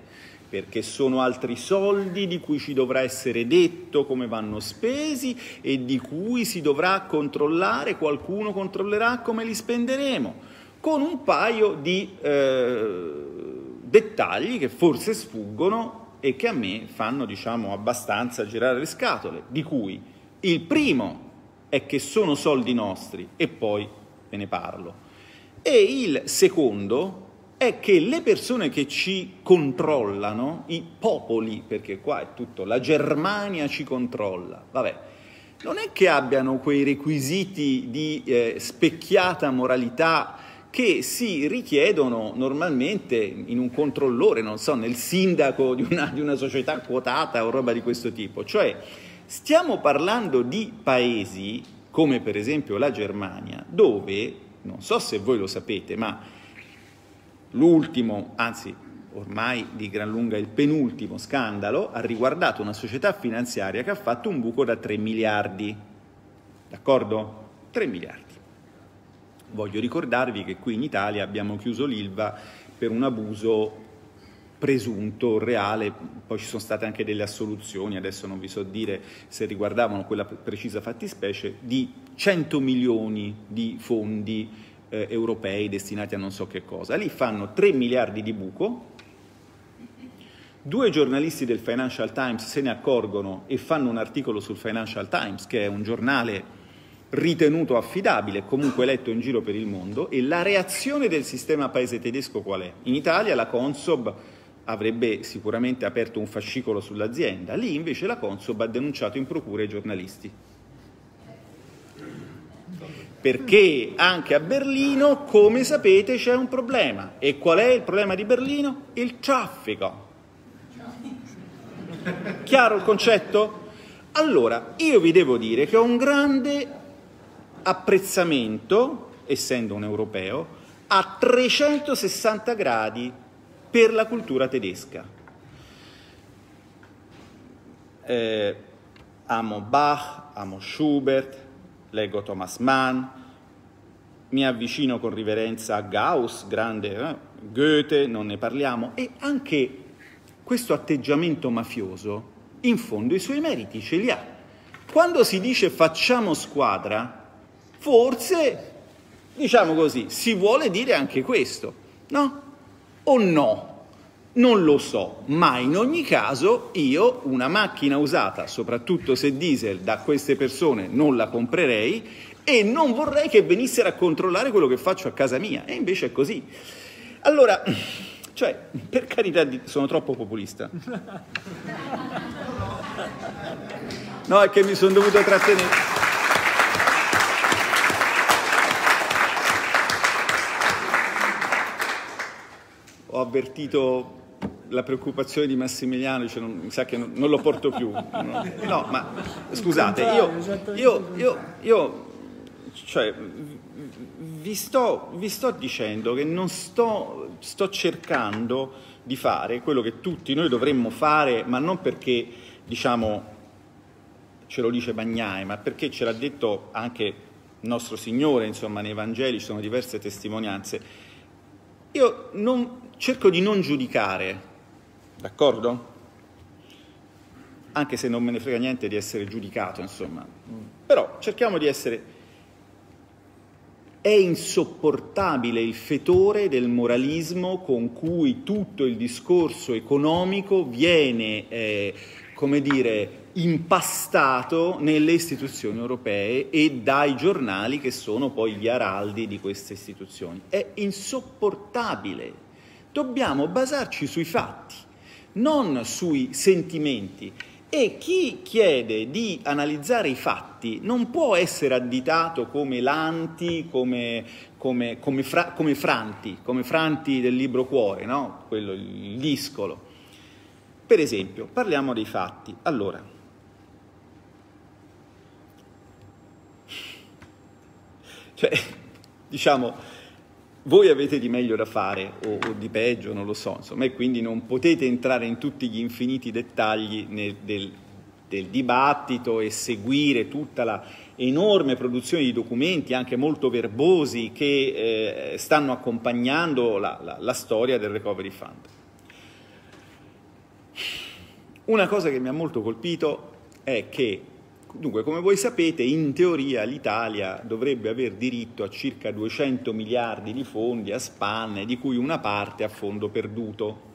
Speaker 2: perché sono altri soldi di cui ci dovrà essere detto come vanno spesi e di cui si dovrà controllare, qualcuno controllerà come li spenderemo, con un paio di eh, dettagli che forse sfuggono e che a me fanno diciamo, abbastanza girare le scatole, di cui il primo è che sono soldi nostri e poi ve ne parlo. E il secondo è che le persone che ci controllano, i popoli, perché qua è tutto, la Germania ci controlla, vabbè, non è che abbiano quei requisiti di eh, specchiata moralità che si richiedono normalmente in un controllore, non so, nel sindaco di una, di una società quotata o roba di questo tipo. Cioè, stiamo parlando di paesi come per esempio la Germania, dove, non so se voi lo sapete, ma l'ultimo, anzi ormai di gran lunga il penultimo scandalo, ha riguardato una società finanziaria che ha fatto un buco da 3 miliardi. D'accordo? 3 miliardi. Voglio ricordarvi che qui in Italia abbiamo chiuso l'ILVA per un abuso presunto, reale, poi ci sono state anche delle assoluzioni, adesso non vi so dire se riguardavano quella precisa fattispecie, di 100 milioni di fondi eh, europei destinati a non so che cosa. Lì fanno 3 miliardi di buco, due giornalisti del Financial Times se ne accorgono e fanno un articolo sul Financial Times, che è un giornale ritenuto affidabile, comunque letto in giro per il mondo, e la reazione del sistema paese tedesco qual è? In Italia la Consob avrebbe sicuramente aperto un fascicolo sull'azienda, lì invece la Consob ha denunciato in procura i giornalisti. Perché anche a Berlino, come sapete, c'è un problema. E qual è il problema di Berlino? Il traffico. Chiaro il concetto? Allora, io vi devo dire che ho un grande apprezzamento, essendo un europeo, a 360 gradi per la cultura tedesca. Eh, amo Bach, amo Schubert, leggo Thomas Mann, mi avvicino con riverenza a Gauss, grande eh, Goethe, non ne parliamo, e anche questo atteggiamento mafioso, in fondo i suoi meriti ce li ha. Quando si dice facciamo squadra, forse, diciamo così, si vuole dire anche questo, no? O no? Non lo so, ma in ogni caso io una macchina usata, soprattutto se diesel, da queste persone non la comprerei e non vorrei che venissero a controllare quello che faccio a casa mia. E invece è così. Allora, cioè, per carità di... sono troppo populista. No, è che mi sono dovuto trattenere. Ho avvertito la preoccupazione di Massimiliano, cioè non, mi sa che non, non lo porto più. No, no ma scusate, io, io, io, io cioè, vi, sto, vi, sto, dicendo che non sto, sto cercando di fare quello che tutti noi dovremmo fare, ma non perché, diciamo, ce lo dice Bagnai, ma perché ce l'ha detto anche il nostro Signore, insomma, nei Vangeli ci sono diverse testimonianze. Io non, cerco di non giudicare, d'accordo? Anche se non me ne frega niente di essere giudicato, insomma. Però cerchiamo di essere... È insopportabile il fetore del moralismo con cui tutto il discorso economico viene, eh, come dire, impastato nelle istituzioni europee e dai giornali che sono poi gli araldi di queste istituzioni. È insopportabile dobbiamo basarci sui fatti, non sui sentimenti. E chi chiede di analizzare i fatti non può essere additato come Lanti, come, come, come, fra, come Franti, come Franti del libro Cuore, no? Quello, il discolo. Per esempio, parliamo dei fatti. Allora, cioè, diciamo, voi avete di meglio da fare o, o, di peggio, non lo so, insomma, e quindi non potete entrare in tutti gli infiniti dettagli nel, del, del, dibattito e seguire tutta la enorme produzione di documenti, anche molto verbosi, che eh, stanno accompagnando la, la, la storia del Recovery Fund. Una cosa che mi ha molto colpito è che Dunque, come voi sapete, in teoria l'Italia dovrebbe aver diritto a circa 200 miliardi di fondi a spanne, di cui una parte a fondo perduto.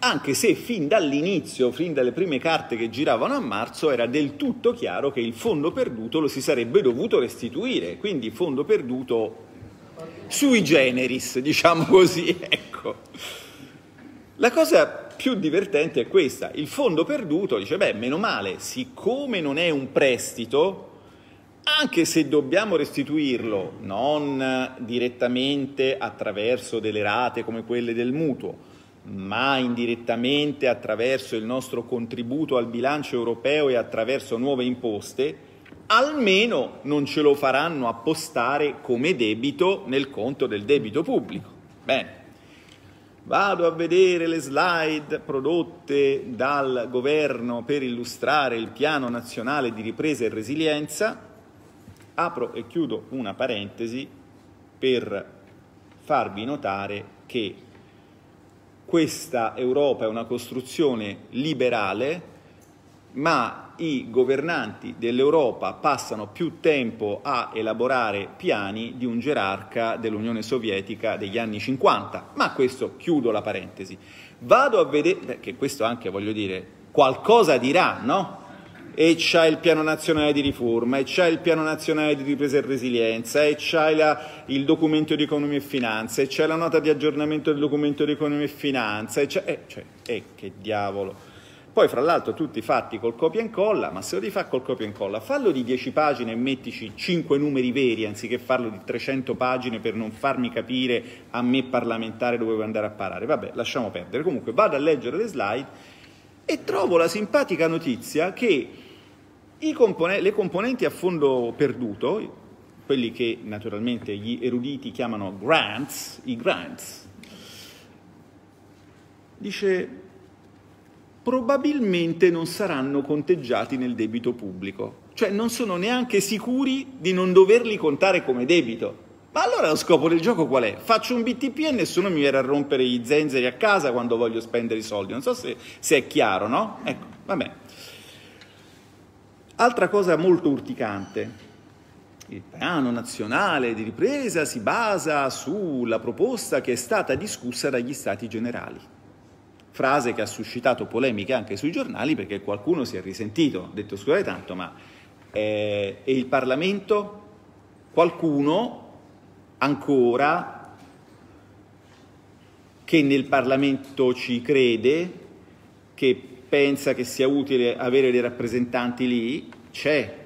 Speaker 2: Anche se fin dall'inizio, fin dalle prime carte che giravano a marzo, era del tutto chiaro che il fondo perduto lo si sarebbe dovuto restituire, quindi fondo perduto sui generis, diciamo così, ecco. La cosa più divertente è questa. Il fondo perduto dice, beh, meno male, siccome non è un prestito, anche se dobbiamo restituirlo non direttamente attraverso delle rate come quelle del mutuo, ma indirettamente attraverso il nostro contributo al bilancio europeo e attraverso nuove imposte, almeno non ce lo faranno appostare come debito nel conto del debito pubblico. Bene, Vado a vedere le slide prodotte dal governo per illustrare il piano nazionale di ripresa e resilienza. Apro e chiudo una parentesi per farvi notare che questa Europa è una costruzione liberale, ma i governanti dell'Europa passano più tempo a elaborare piani di un gerarca dell'Unione Sovietica degli anni 50. Ma questo chiudo la parentesi. Vado a vedere, perché questo anche voglio dire, qualcosa dirà, no? e c'ha il piano nazionale di riforma, e c'ha il piano nazionale di ripresa e resilienza, e c'ha la, il documento di economia e finanza, e c'è la nota di aggiornamento del documento di economia e finanza, e c'è, eh, cioè, eh, che diavolo. Poi, fra l'altro, tutti fatti col copia e incolla, ma se lo fare col copia e incolla, fallo di 10 pagine e mettici 5 numeri veri, anziché farlo di 300 pagine per non farmi capire a me parlamentare dove vuoi andare a parare. Vabbè, lasciamo perdere. Comunque, vado a leggere le slide e trovo la simpatica notizia che compone- le componenti a fondo perduto, quelli che naturalmente gli eruditi chiamano grants, i grants, dice probabilmente non saranno conteggiati nel debito pubblico, cioè non sono neanche sicuri di non doverli contare come debito. Ma allora lo scopo del gioco qual è? Faccio un BTP e nessuno mi viene a rompere i zenzeri a casa quando voglio spendere i soldi. Non so se, se è chiaro, no? Ecco, vabbè. Altra cosa molto urticante, il piano nazionale di ripresa si basa sulla proposta che è stata discussa dagli stati generali. Frase che ha suscitato polemiche anche sui giornali perché qualcuno si è risentito, detto scusate tanto, ma eh, e il Parlamento? Qualcuno ancora che nel Parlamento ci crede, che pensa che sia utile avere dei rappresentanti lì, c'è.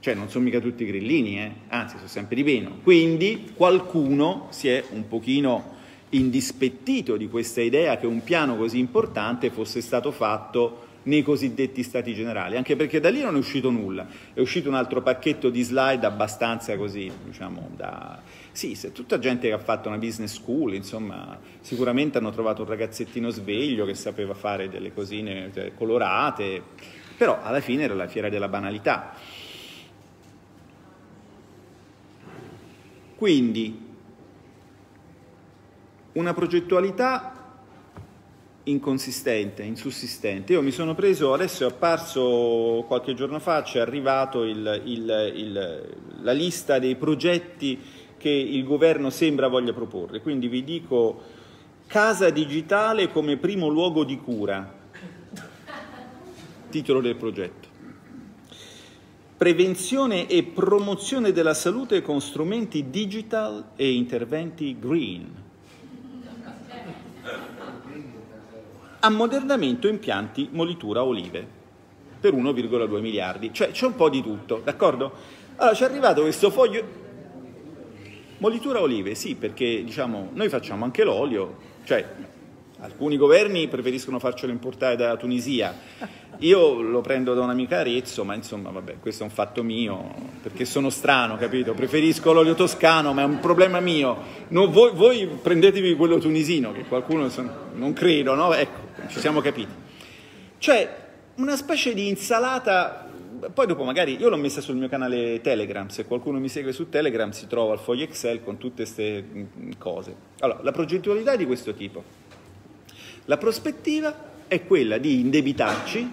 Speaker 2: Cioè non sono mica tutti grillini, eh? anzi sono sempre di meno. Quindi qualcuno si è un pochino indispettito di questa idea che un piano così importante fosse stato fatto nei cosiddetti stati generali, anche perché da lì non è uscito nulla, è uscito un altro pacchetto di slide abbastanza così, diciamo, da, sì, se tutta gente che ha fatto una business school, insomma, sicuramente hanno trovato un ragazzettino sveglio che sapeva fare delle cosine cioè, colorate, però alla fine era la fiera della banalità. Quindi una progettualità inconsistente, insussistente. Io mi sono preso, adesso è apparso qualche giorno fa, ci è arrivato il, il, il, la lista dei progetti che il governo sembra voglia proporre. Quindi vi dico casa digitale come primo luogo di cura, titolo del progetto. Prevenzione e promozione della salute con strumenti digital e interventi green. Ammodernamento impianti molitura olive per 1,2 miliardi, cioè c'è un po' di tutto, d'accordo? Allora ci è arrivato questo foglio, Molitura olive, sì, perché diciamo, noi facciamo anche l'olio, cioè alcuni governi preferiscono farcelo importare dalla Tunisia, io lo prendo da un'amica Arezzo, ma insomma, vabbè, questo è un fatto mio, perché sono strano, capito? Preferisco l'olio toscano, ma è un problema mio. No, voi, voi, prendetevi quello tunisino, che qualcuno non credo, no? Ecco, ci siamo capiti. Cioè, una specie di insalata poi dopo magari io l'ho messa sul mio canale Telegram, se qualcuno mi segue su Telegram si trova il foglio Excel con tutte queste mm, cose. Allora, la progettualità è di questo tipo. La prospettiva è quella di indebitarci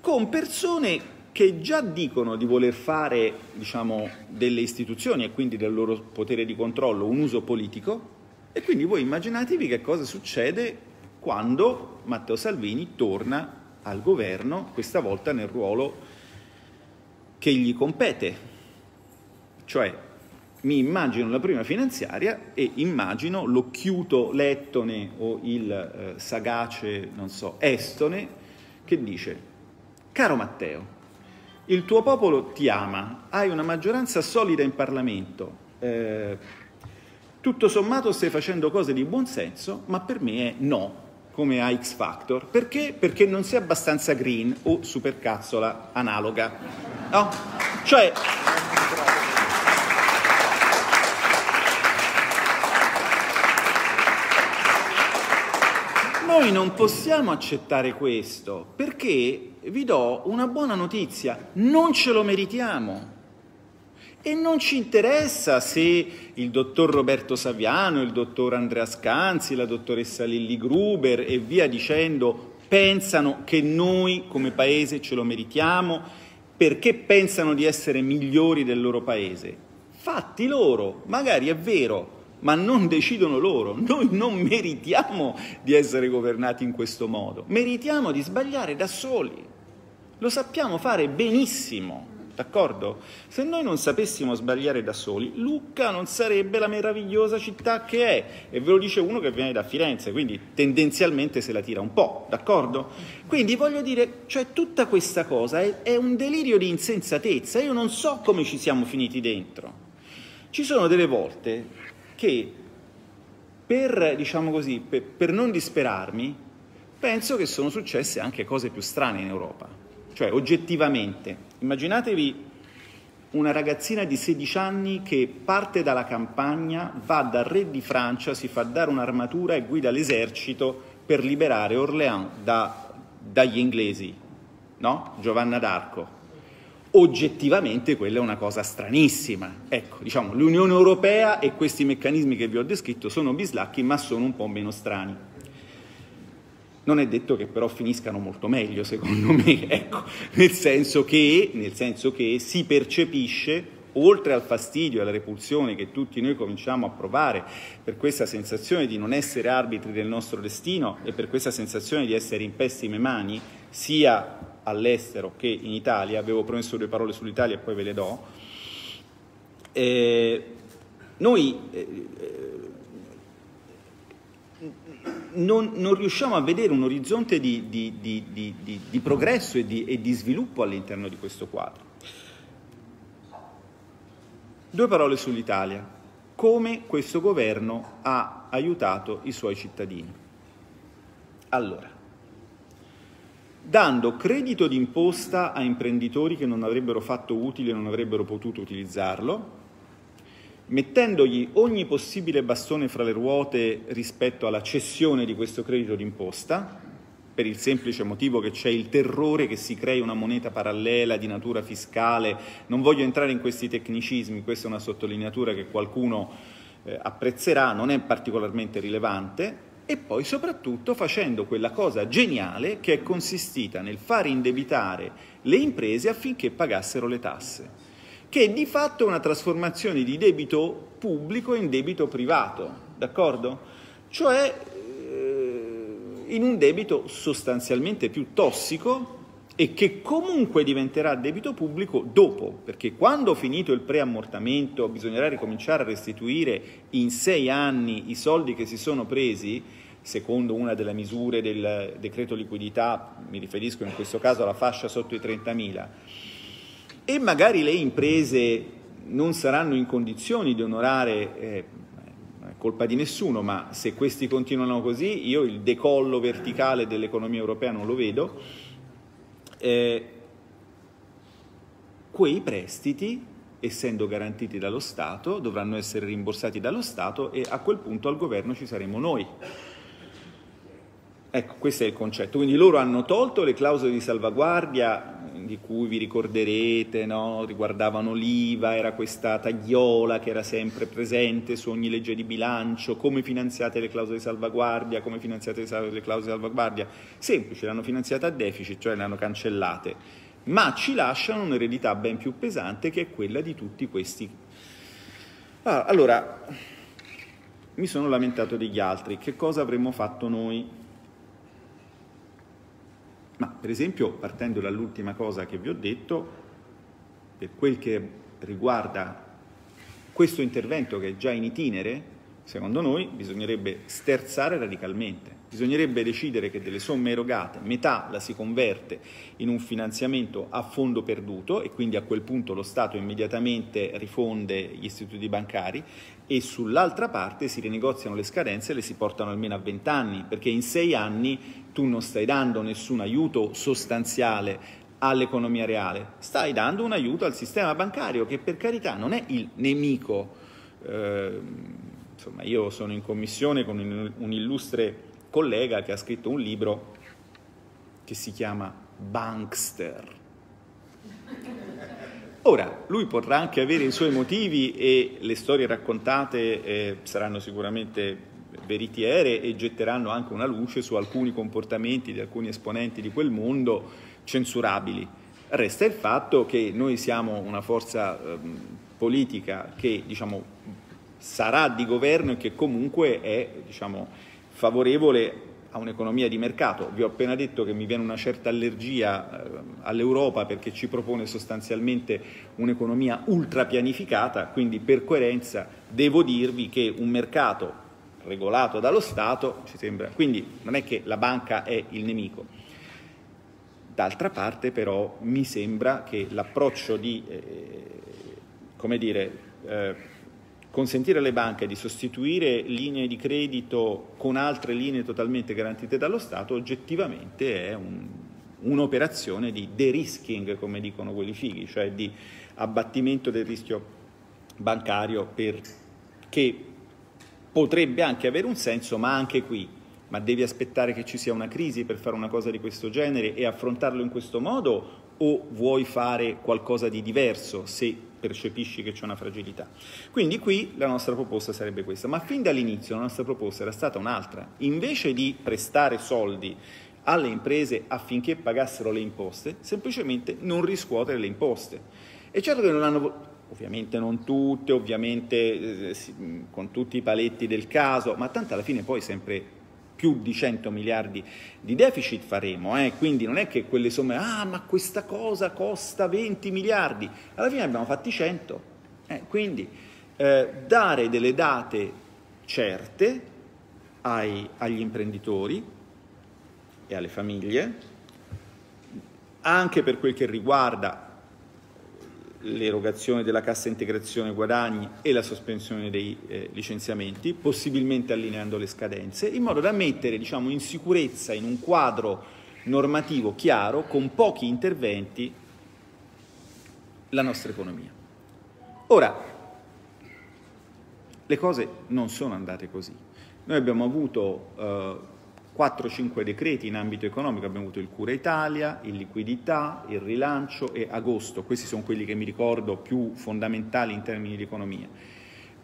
Speaker 2: con persone che già dicono di voler fare diciamo, delle istituzioni e quindi del loro potere di controllo un uso politico e quindi voi immaginatevi che cosa succede quando Matteo Salvini torna al governo, questa volta nel ruolo che gli compete. Cioè mi immagino la prima finanziaria e immagino l'occhiuto lettone o il eh, sagace, non so, estone che dice, caro Matteo, il tuo popolo ti ama, hai una maggioranza solida in Parlamento, eh, tutto sommato stai facendo cose di buon senso, ma per me è no, come a X Factor. Perché? Perché non sei abbastanza green o supercazzola analoga. No? Cioè... Noi non possiamo accettare questo perché vi do una buona notizia, non ce lo meritiamo. E non ci interessa se il dottor Roberto Saviano, il dottor Andrea Scanzi, la dottoressa Lilli Gruber e via dicendo pensano che noi come paese ce lo meritiamo perché pensano di essere migliori del loro paese. Fatti loro, magari è vero, ma non decidono loro. Noi non meritiamo di essere governati in questo modo, meritiamo di sbagliare da soli. Lo sappiamo fare benissimo. D'accordo? Se noi non sapessimo sbagliare da soli, Lucca non sarebbe la meravigliosa città che è. E ve lo dice uno che viene da Firenze, quindi tendenzialmente se la tira un po', d'accordo? Quindi voglio dire, cioè tutta questa cosa è, è un delirio di insensatezza. Io non so come ci siamo finiti dentro. Ci sono delle volte che, per, diciamo così, per, per non disperarmi, penso che sono successe anche cose più strane in Europa. Cioè, oggettivamente, immaginatevi una ragazzina di 16 anni che parte dalla campagna, va dal re di Francia, si fa dare un'armatura e guida l'esercito per liberare Orléans da, dagli inglesi, no? Giovanna d'Arco. Oggettivamente quella è una cosa stranissima. Ecco, diciamo, l'Unione Europea e questi meccanismi che vi ho descritto sono bislacchi, ma sono un po' meno strani. Non è detto che però finiscano molto meglio, secondo me, ecco, nel, senso che, nel senso che si percepisce oltre al fastidio e alla repulsione che tutti noi cominciamo a provare per questa sensazione di non essere arbitri del nostro destino e per questa sensazione di essere in pessime mani, sia all'estero che in Italia, avevo promesso due parole sull'Italia e poi ve le do, eh, noi eh, non, non, riusciamo a vedere un orizzonte di, di, di, di progresso e, e di sviluppo all'interno di questo quadro. Due parole sull'Italia. Come questo governo ha aiutato i suoi cittadini. Allora, dando credito d'imposta a imprenditori che non avrebbero fatto utile e non avrebbero potuto utilizzarlo, mettendogli ogni possibile bastone fra le ruote rispetto alla cessione di questo credito d'imposta, per il semplice motivo che c'è il terrore che si crei una moneta parallela di natura fiscale. Non voglio entrare in questi tecnicismi, questa è una sottolineatura che qualcuno eh, apprezzerà, non è particolarmente rilevante, e poi soprattutto facendo quella cosa geniale che è consistita nel fare indebitare le imprese affinché pagassero le tasse che di fatto è una trasformazione di debito pubblico in debito privato, d'accordo? Cioè eh, in un debito sostanzialmente più tossico e che comunque diventerà debito pubblico dopo, perché quando finito il preammortamento bisognerà ricominciare a restituire in sei anni i soldi che si sono presi, secondo una delle misure del decreto liquidità, mi riferisco in questo caso alla fascia sotto i 30.000, e magari le imprese non saranno in condizioni di onorare, eh, colpa di nessuno, ma se questi continuano così, io il decollo verticale dell'economia europea non lo vedo, eh, quei prestiti, essendo garantiti dallo Stato, dovranno essere rimborsati dallo Stato e a quel punto al governo ci saremo noi. Ecco, questo è il concetto. Quindi loro hanno tolto le clausole di salvaguardia di cui vi ricorderete, no? riguardavano l'IVA, era questa tagliola che era sempre presente su ogni legge di bilancio, come finanziate le clausole di salvaguardia, come finanziate le clausole di salvaguardia. Semplice, le hanno finanziate a deficit, cioè le hanno cancellate, ma ci lasciano un'eredità ben più pesante che è quella di tutti questi. Allora, mi sono lamentato degli altri, che cosa avremmo fatto noi? Ma per esempio, partendo dall'ultima cosa che vi ho detto, per quel che riguarda questo intervento che è già in itinere, secondo noi bisognerebbe sterzare radicalmente. Bisognerebbe decidere che delle somme erogate metà la si converte in un finanziamento a fondo perduto e quindi a quel punto lo Stato immediatamente rifonde gli istituti bancari e sull'altra parte si rinegoziano le scadenze e le si portano almeno a 20 anni, perché in 6 anni tu non stai dando nessun aiuto sostanziale all'economia reale, stai dando un aiuto al sistema bancario che per carità non è il nemico. Eh, insomma, io sono in commissione con un illustre collega che ha scritto un libro che si chiama Bankster Ora, lui potrà anche avere i suoi motivi e le storie raccontate eh, saranno sicuramente veritiere e getteranno anche una luce su alcuni comportamenti di alcuni esponenti di quel mondo censurabili. Resta il fatto che noi siamo una forza eh, politica che diciamo, sarà di governo e che comunque è diciamo, favorevole a un'economia di mercato. Vi ho appena detto che mi viene una certa allergia eh, all'Europa perché ci propone sostanzialmente un'economia ultra pianificata, quindi per coerenza devo dirvi che un mercato regolato dallo Stato ci sembra. Quindi non è che la banca è il nemico. D'altra parte però mi sembra che l'approccio di, eh, come dire, eh, consentire alle banche di sostituire linee di credito con altre linee totalmente garantite dallo Stato oggettivamente è un, un'operazione di de-risking, come dicono quelli fighi, cioè di abbattimento del rischio bancario per, che potrebbe anche avere un senso, ma anche qui, ma devi aspettare che ci sia una crisi per fare una cosa di questo genere e affrontarlo in questo modo o vuoi fare qualcosa di diverso? Se percepisci che c'è una fragilità. Quindi qui la nostra proposta sarebbe questa, ma fin dall'inizio la nostra proposta era stata un'altra. Invece di prestare soldi alle imprese affinché pagassero le imposte, semplicemente non riscuotere le imposte. E certo che non hanno, ovviamente non tutte, ovviamente eh, con tutti i paletti del caso, ma tanto alla fine poi sempre più di 100 miliardi di deficit faremo, eh? quindi non è che quelle somme, ah ma questa cosa costa 20 miliardi, alla fine abbiamo fatti 100, eh, quindi eh, dare delle date certe ai, agli imprenditori e alle famiglie, anche per quel che riguarda l'erogazione della cassa integrazione guadagni e la sospensione dei eh, licenziamenti, possibilmente allineando le scadenze, in modo da mettere diciamo, in sicurezza, in un quadro normativo chiaro, con pochi interventi, la nostra economia. Ora, le cose non sono andate così. Noi abbiamo avuto eh, 4-5 decreti in ambito economico, abbiamo avuto il Cura Italia, il Liquidità, il Rilancio e Agosto, questi sono quelli che mi ricordo più fondamentali in termini di economia.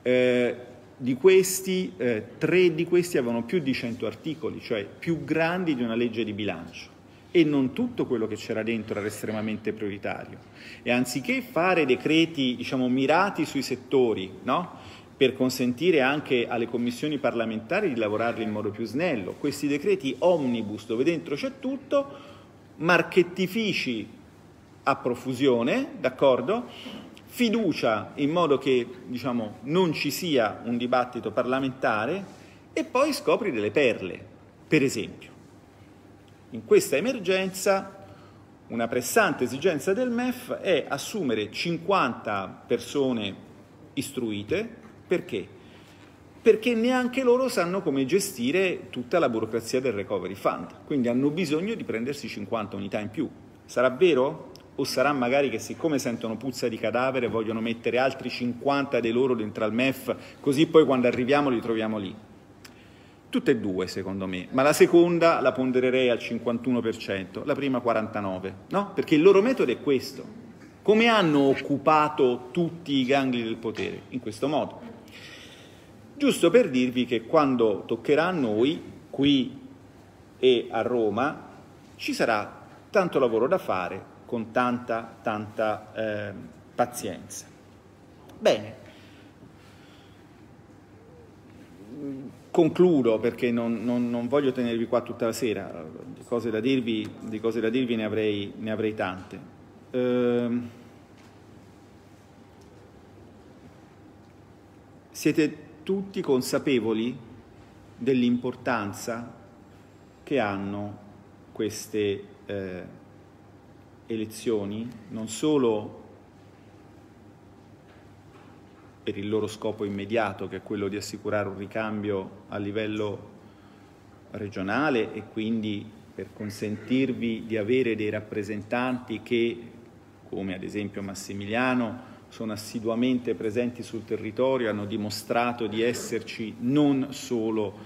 Speaker 2: Eh, di questi, eh, tre di questi avevano più di 100 articoli, cioè più grandi di una legge di bilancio e non tutto quello che c'era dentro era estremamente prioritario. E anziché fare decreti diciamo, mirati sui settori, no? Per consentire anche alle commissioni parlamentari di lavorarli in modo più snello. Questi decreti omnibus dove dentro c'è tutto, marchettifici a profusione, d'accordo? Fiducia in modo che diciamo, non ci sia un dibattito parlamentare e poi scopri delle perle. Per esempio, in questa emergenza una pressante esigenza del MEF è assumere 50 persone istruite perché? Perché neanche loro sanno come gestire tutta la burocrazia del recovery fund, quindi hanno bisogno di prendersi 50 unità in più. Sarà vero? O sarà magari che siccome sentono puzza di cadavere vogliono mettere altri 50 dei loro dentro al MEF, così poi quando arriviamo li troviamo lì? Tutte e due, secondo me, ma la seconda la pondererei al 51%, la prima 49%, no? Perché il loro metodo è questo. Come hanno occupato tutti i gangli del potere? In questo modo. Giusto per dirvi che quando toccherà a noi, qui e a Roma, ci sarà tanto lavoro da fare con tanta, tanta eh, pazienza. Bene, concludo perché non, non, non, voglio tenervi qua tutta la sera, di cose da dirvi, di cose da dirvi ne, avrei, ne avrei tante. Eh, siete tutti consapevoli dell'importanza che hanno queste eh, elezioni, non solo per il loro scopo immediato, che è quello di assicurare un ricambio a livello regionale e quindi per consentirvi di avere dei rappresentanti che, come ad esempio Massimiliano, sono assiduamente presenti sul territorio, hanno dimostrato di esserci non solo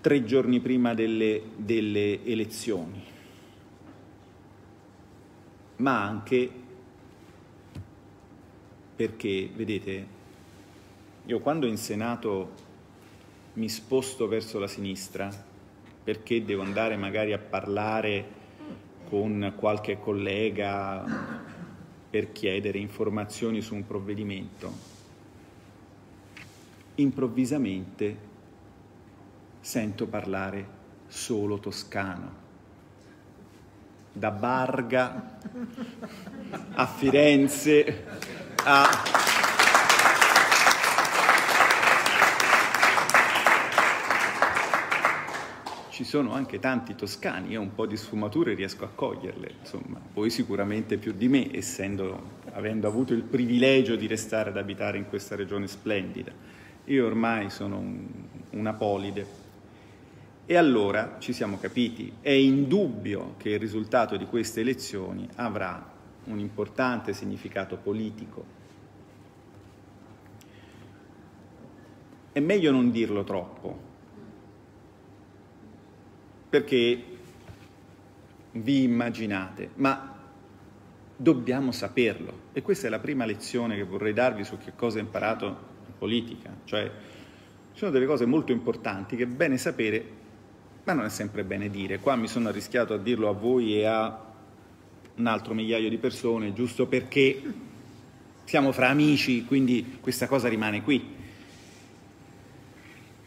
Speaker 2: tre giorni prima delle, delle elezioni, ma anche perché, vedete, io quando in Senato mi sposto verso la sinistra, perché devo andare magari a parlare con qualche collega per chiedere informazioni su un provvedimento, improvvisamente sento parlare solo toscano. Da Barga a Firenze a ci sono anche tanti toscani, io un po' di sfumature riesco a coglierle, insomma, voi sicuramente più di me, essendo, avendo avuto il privilegio di restare ad abitare in questa regione splendida. Io ormai sono un, un apolide. E allora ci siamo capiti, è indubbio che il risultato di queste elezioni avrà un importante significato politico. È meglio non dirlo troppo, perché vi immaginate, ma dobbiamo saperlo. E questa è la prima lezione che vorrei darvi su che cosa ho imparato in politica. Cioè, ci sono delle cose molto importanti che è bene sapere, ma non è sempre bene dire. Qua mi sono arrischiato a dirlo a voi e a un altro migliaio di persone, giusto perché siamo fra amici, quindi questa cosa rimane qui.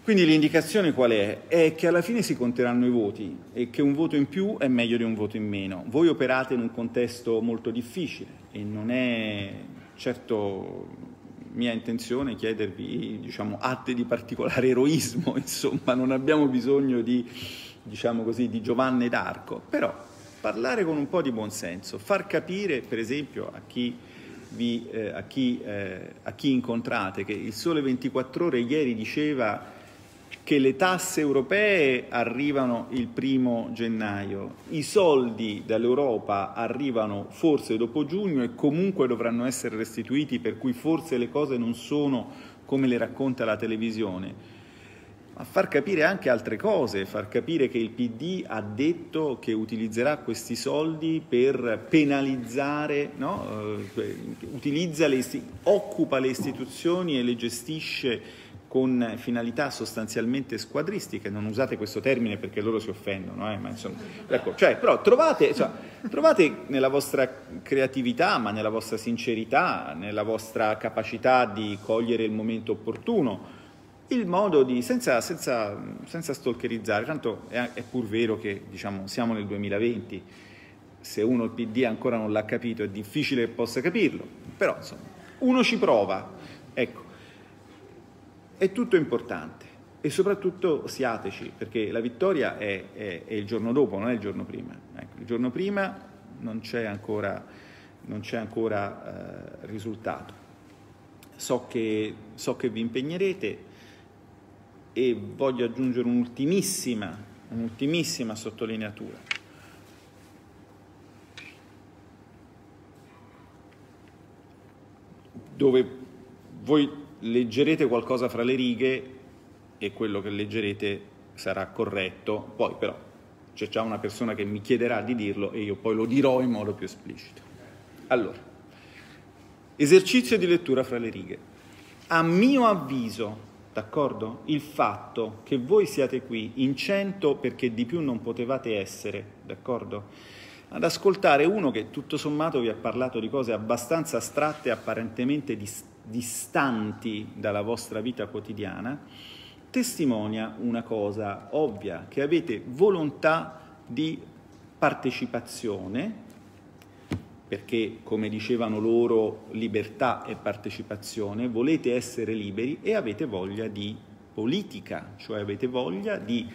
Speaker 2: Quindi l'indicazione qual è? È che alla fine si conteranno i voti e che un voto in più è meglio di un voto in meno. Voi operate in un contesto molto difficile e non è certo mia intenzione chiedervi diciamo, atti di particolare eroismo, insomma non abbiamo bisogno di, diciamo così, di Giovanni d'Arco, però parlare con un po' di buonsenso, far capire per esempio a chi, vi, eh, a chi, eh, a chi incontrate che il Sole 24 ore ieri diceva che le tasse europee arrivano il primo gennaio, i soldi dall'Europa arrivano forse dopo giugno e comunque dovranno essere restituiti, per cui forse le cose non sono come le racconta la televisione. Ma far capire anche altre cose, far capire che il PD ha detto che utilizzerà questi soldi per penalizzare, no? uh, le, occupa le istituzioni e le gestisce con finalità sostanzialmente squadristiche, non usate questo termine perché loro si offendono, eh, ma insomma, ecco, cioè, però trovate, cioè, trovate, nella vostra creatività, ma nella vostra sincerità, nella vostra capacità di cogliere il momento opportuno, il modo di, senza, senza, senza stalkerizzare, tanto è, è pur vero che diciamo, siamo nel 2020, se uno il PD ancora non l'ha capito è difficile che possa capirlo, però insomma, uno ci prova, ecco, è tutto importante e soprattutto siateci, perché la vittoria è, è, è, il giorno dopo, non è il giorno prima. Ecco, il giorno prima non c'è ancora, non c'è ancora eh, risultato. So che, so che vi impegnerete e voglio aggiungere un'ultimissima, un'ultimissima sottolineatura. Dove voi leggerete qualcosa fra le righe e quello che leggerete sarà corretto, poi però c'è già una persona che mi chiederà di dirlo e io poi lo dirò in modo più esplicito. Allora, esercizio di lettura fra le righe. A mio avviso, d'accordo? Il fatto che voi siate qui in cento perché di più non potevate essere, d'accordo? Ad ascoltare uno che tutto sommato vi ha parlato di cose abbastanza astratte e apparentemente distanti distanti dalla vostra vita quotidiana, testimonia una cosa ovvia, che avete volontà di partecipazione, perché come dicevano loro libertà e partecipazione, volete essere liberi e avete voglia di politica, cioè avete voglia di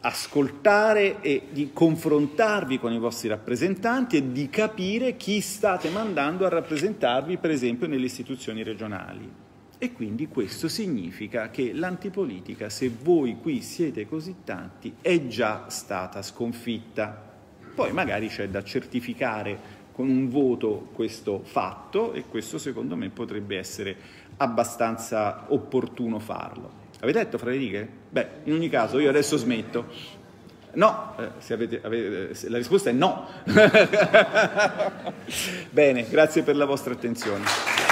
Speaker 2: ascoltare e di confrontarvi con i vostri rappresentanti e di capire chi state mandando a rappresentarvi, per esempio, nelle istituzioni regionali. E quindi questo significa che l'antipolitica, se voi qui siete così tanti, è già stata sconfitta. Poi magari c'è da certificare con un voto questo fatto e questo secondo me potrebbe essere abbastanza opportuno farlo. Avete detto fra le righe? Beh, in ogni caso io adesso smetto. No, eh, avete, avete, se la risposta è no. Bene, grazie per la vostra attenzione.